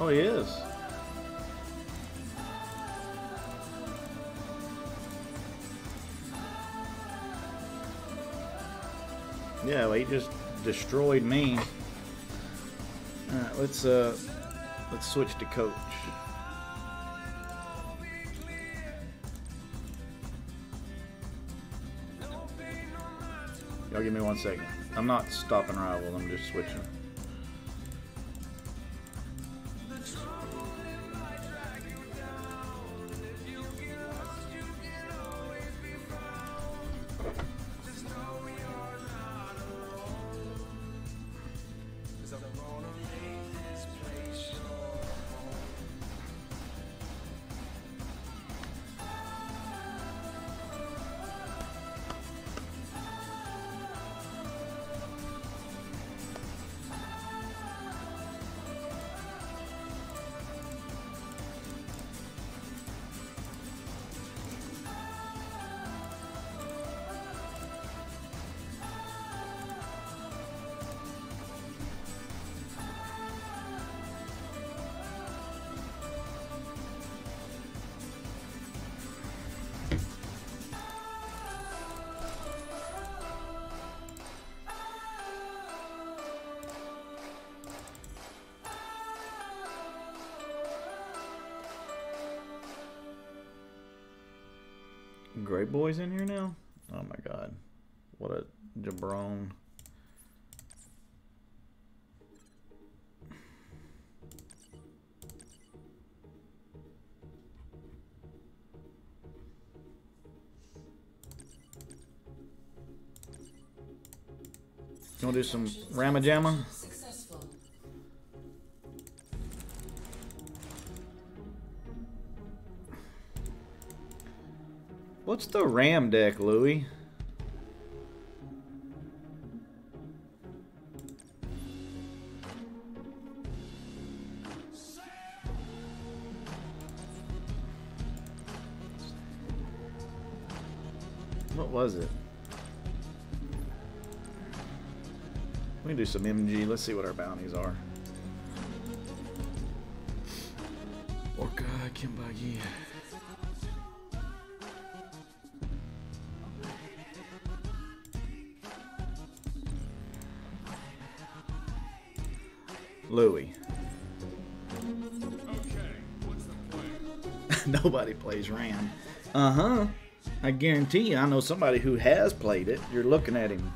Oh, he is. He just destroyed me. All right, let's uh, let's switch to coach. Y'all give me one second. I'm not stopping rival. I'm just switching. boys in here now? Oh my god. What a jabron. You wanna do some ramajama? What's the Ram deck, Louis? What was it? We can do some MG. Let's see what our bounties are. Orca Kimbagi. Plays Ram. Uh huh. I guarantee you, I know somebody who has played it. You're looking at him.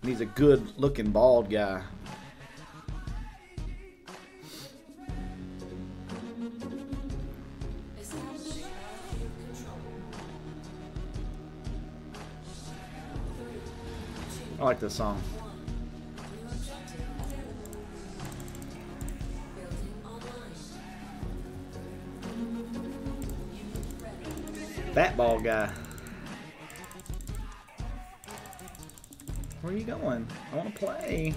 And he's a good looking bald guy. I like this song. Fat ball guy. Where are you going? I want to play.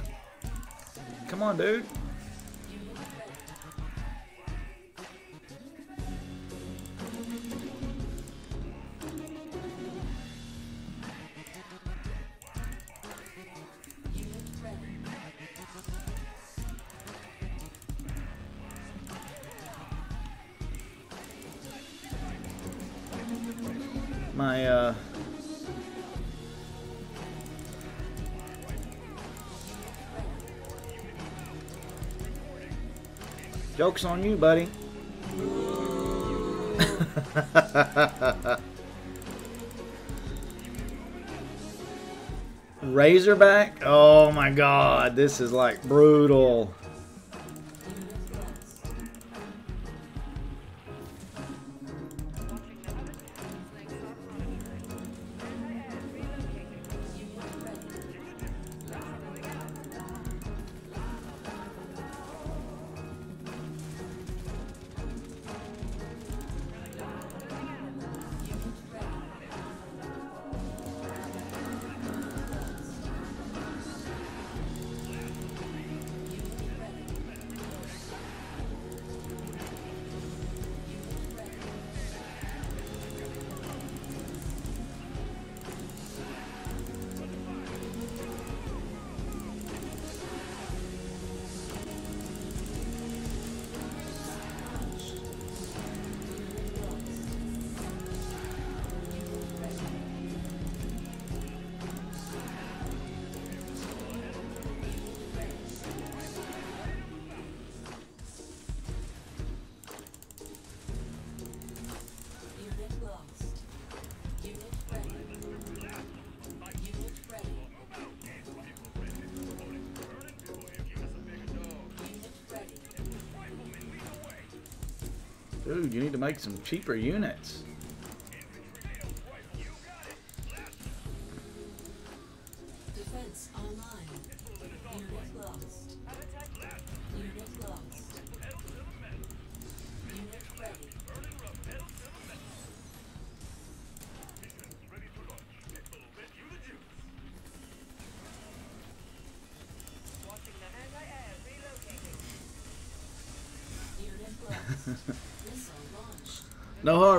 Come on, dude. My uh Joke's on you, buddy. Razorback? Oh my god, this is like brutal. You need to make some cheaper units.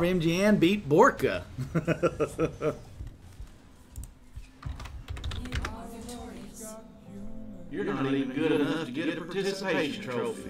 MGN beat Borka. You're not even good enough to get a participation trophy.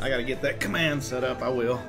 I gotta get that command set up. I will.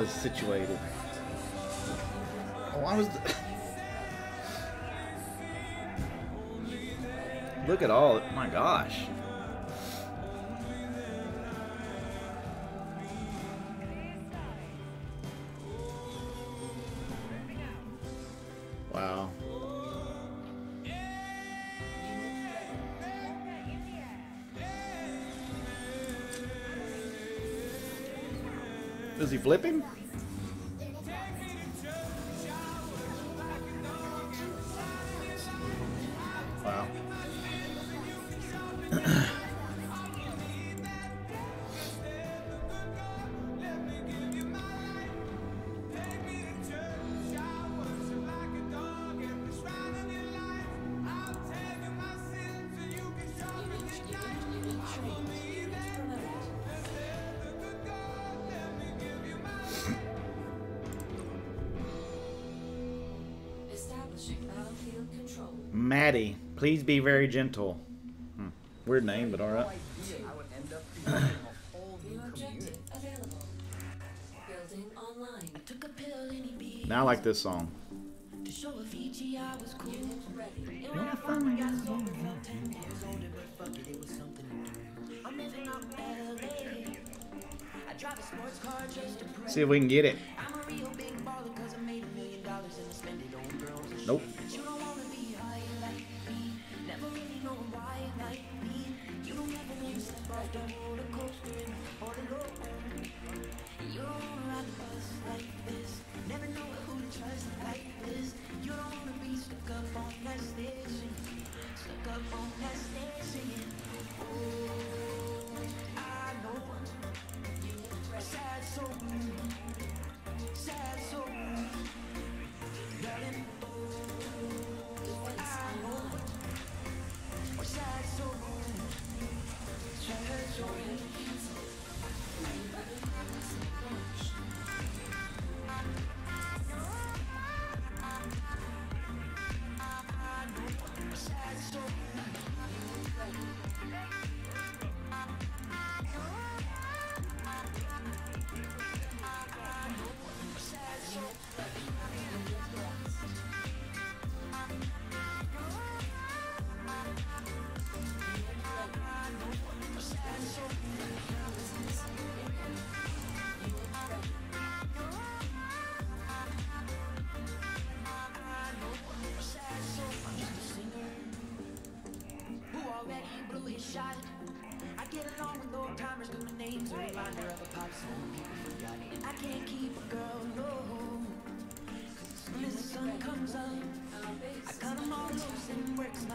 Pillows situated. Oh, I was. Look at all. My gosh. Please be very gentle. Hmm. Weird name, but alright. Now I like this song. See if we can get it. like me. You don't ever use to ride the roller coaster all alone. You don't ride the bus like this. Never know who to trust like this. You don't wanna be stuck up on that station. Stuck up on that station. Oh, I know. you're Sad soul. Sad soul. Darling. join.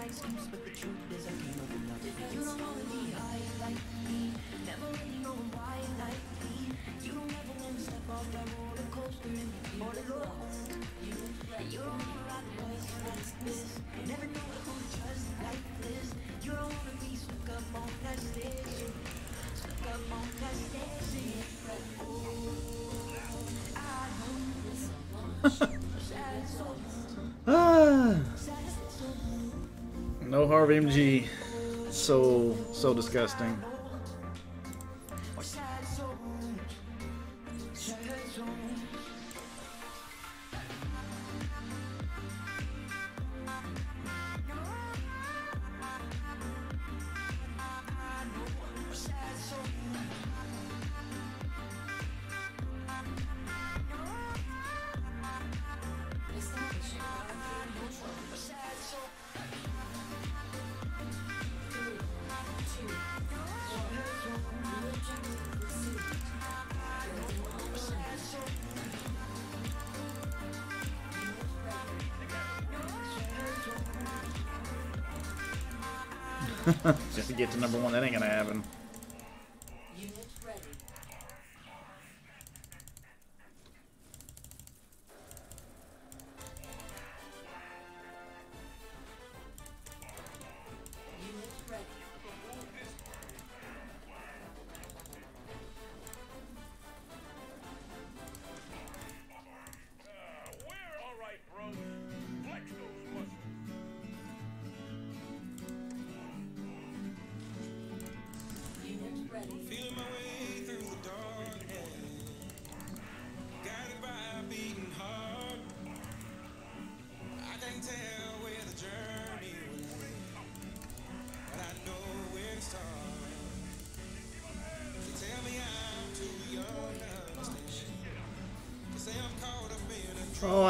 Excuse. But the truth is, MG. So so disgusting.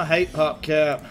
I hate PopCap.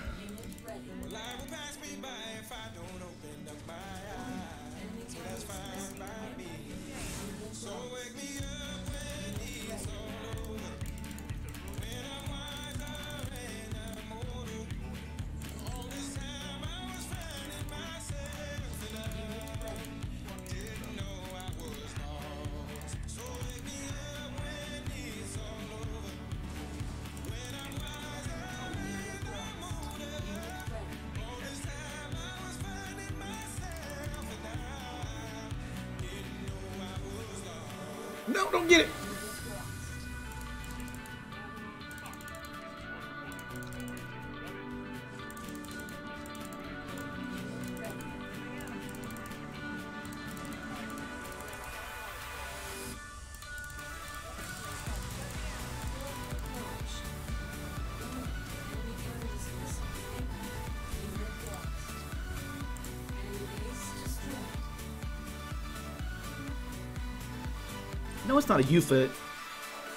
No, it's not a euph-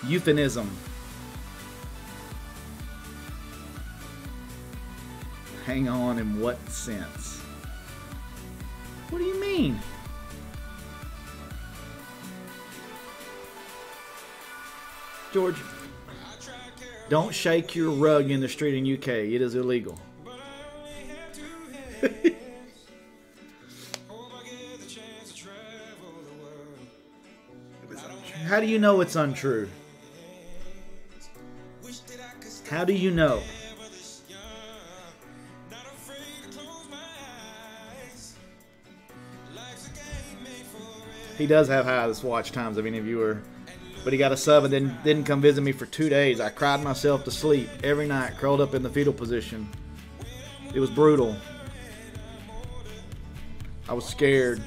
euphemism. Hang on in what sense? What do you mean? George, don't shake your rug in the street in UK. It is illegal. do you know it's untrue? How do you know? He does have highest watch times of any viewer, but he got a sub and then didn't come visit me for two days. I cried myself to sleep every night, curled up in the fetal position. It was brutal. I was scared.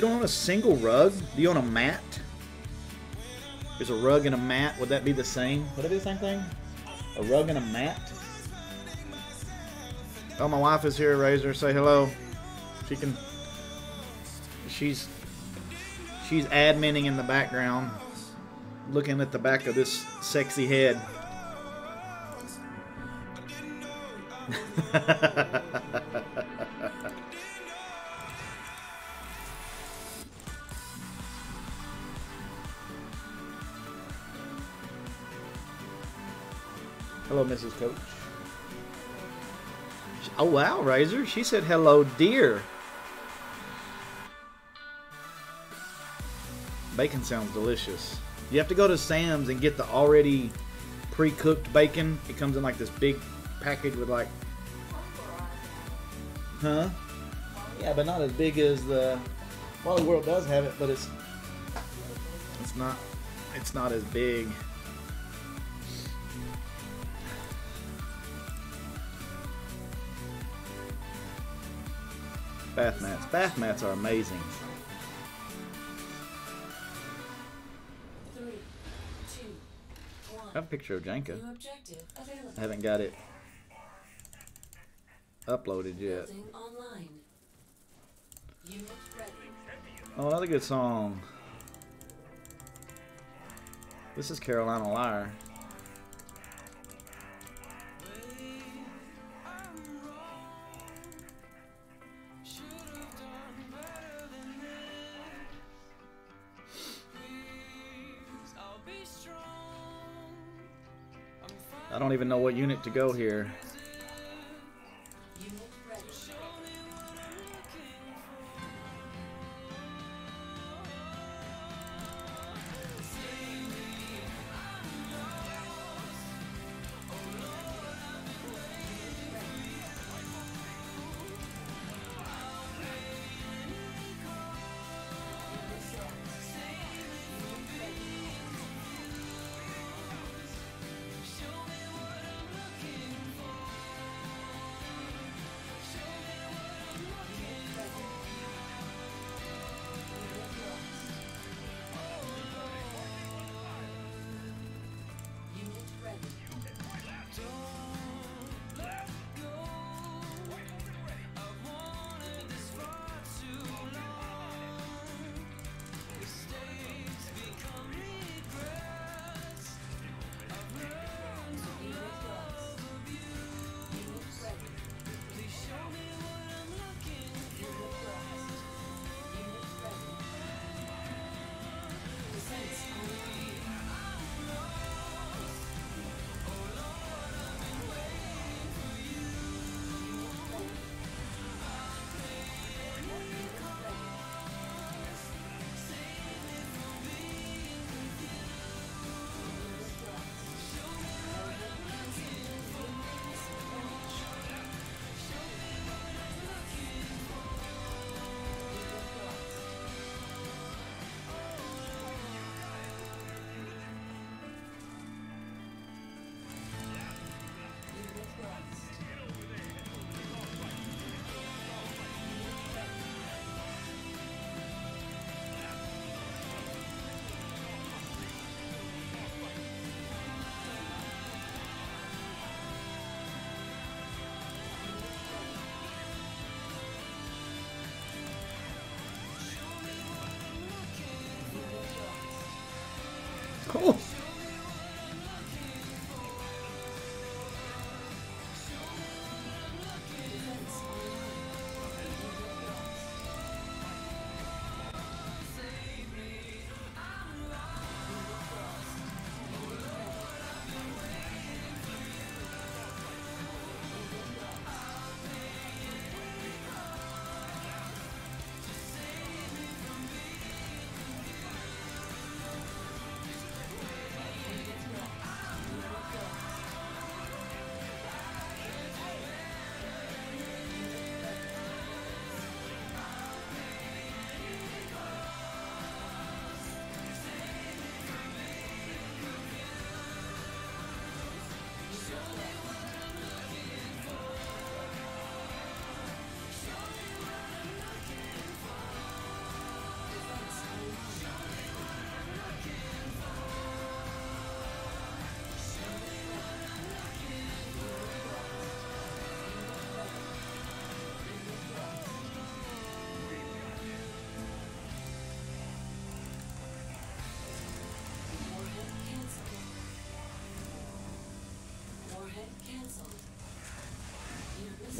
You don't own a single rug? Do you own a mat? There's a rug and a mat. Would that be the same? Would that be the same thing? A rug and a mat? Oh, my wife is here, Razor. Say hello. She can. She's. She's adminning in the background, looking at the back of this sexy head. Hello, Mrs. Coach. Oh wow, Razor. She said hello, dear. Bacon sounds delicious. You have to go to Sam's and get the already pre-cooked bacon. It comes in like this big package with like, huh? Yeah, but not as big as the. Well, the World does have it, but it's it's not it's not as big. Bath mats. Bath mats are amazing. Three, two, one. I have a picture of Janka. New objective available. I haven't got it uploaded yet. Building online. Unit ready. Oh, another good song. This is Carolina Liar. Don't even know what unit to go here.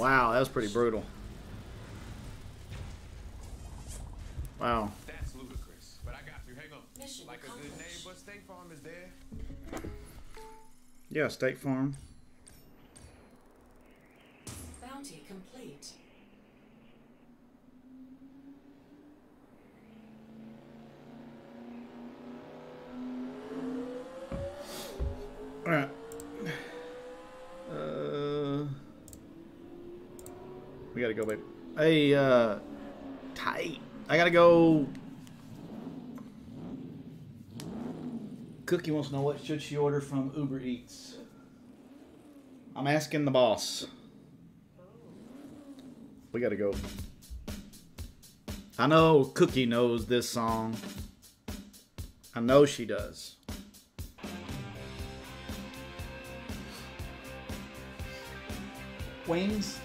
Wow, that was pretty brutal. Wow. That's ludicrous. But I got you. Hang on. like a good neighbor, State Farm is there. Yeah, State Farm. Cookie wants to know what should she order from Uber Eats. I'm asking the boss. We gotta go. I know Cookie knows this song. I know she does. Wings.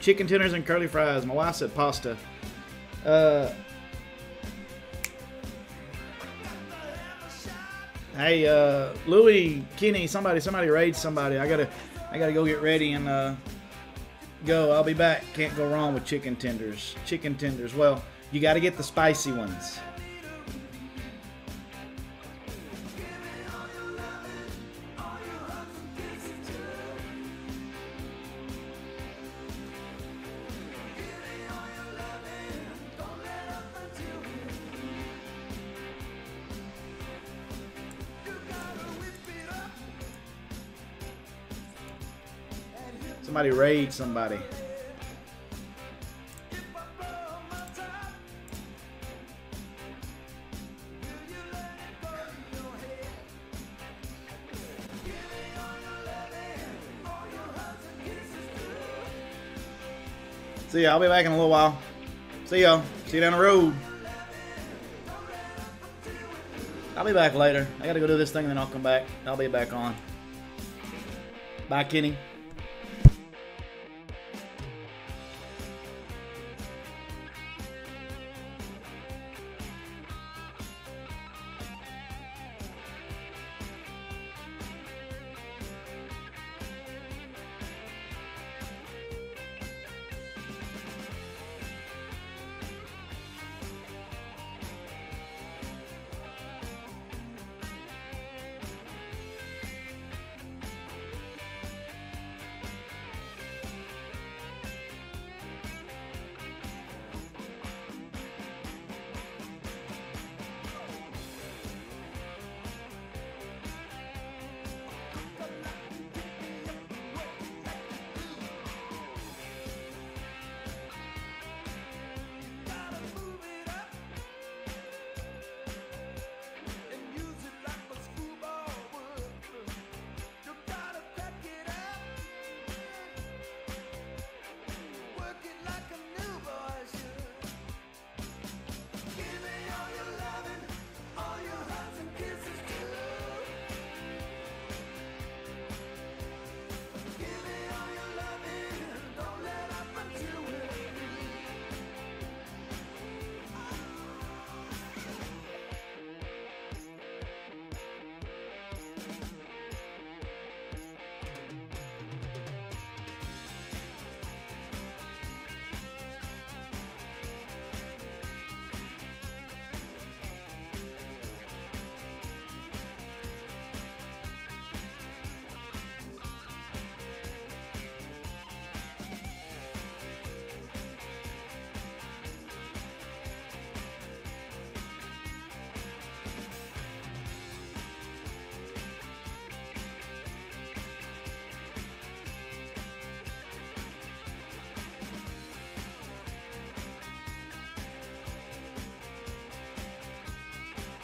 Chicken tenders and curly fries. My wife said pasta. Uh, hey, uh, Louis, Kenny, somebody, somebody raid somebody. I gotta, I gotta go get ready and uh, go. I'll be back. Can't go wrong with chicken tenders. Chicken tenders. Well, you gotta get the spicy ones. Somebody raid somebody. See ya. I'll be back in a little while. See ya. See you down the road. I'll be back later. I gotta go do this thing, and then I'll come back. I'll be back on. Bye, Kenny.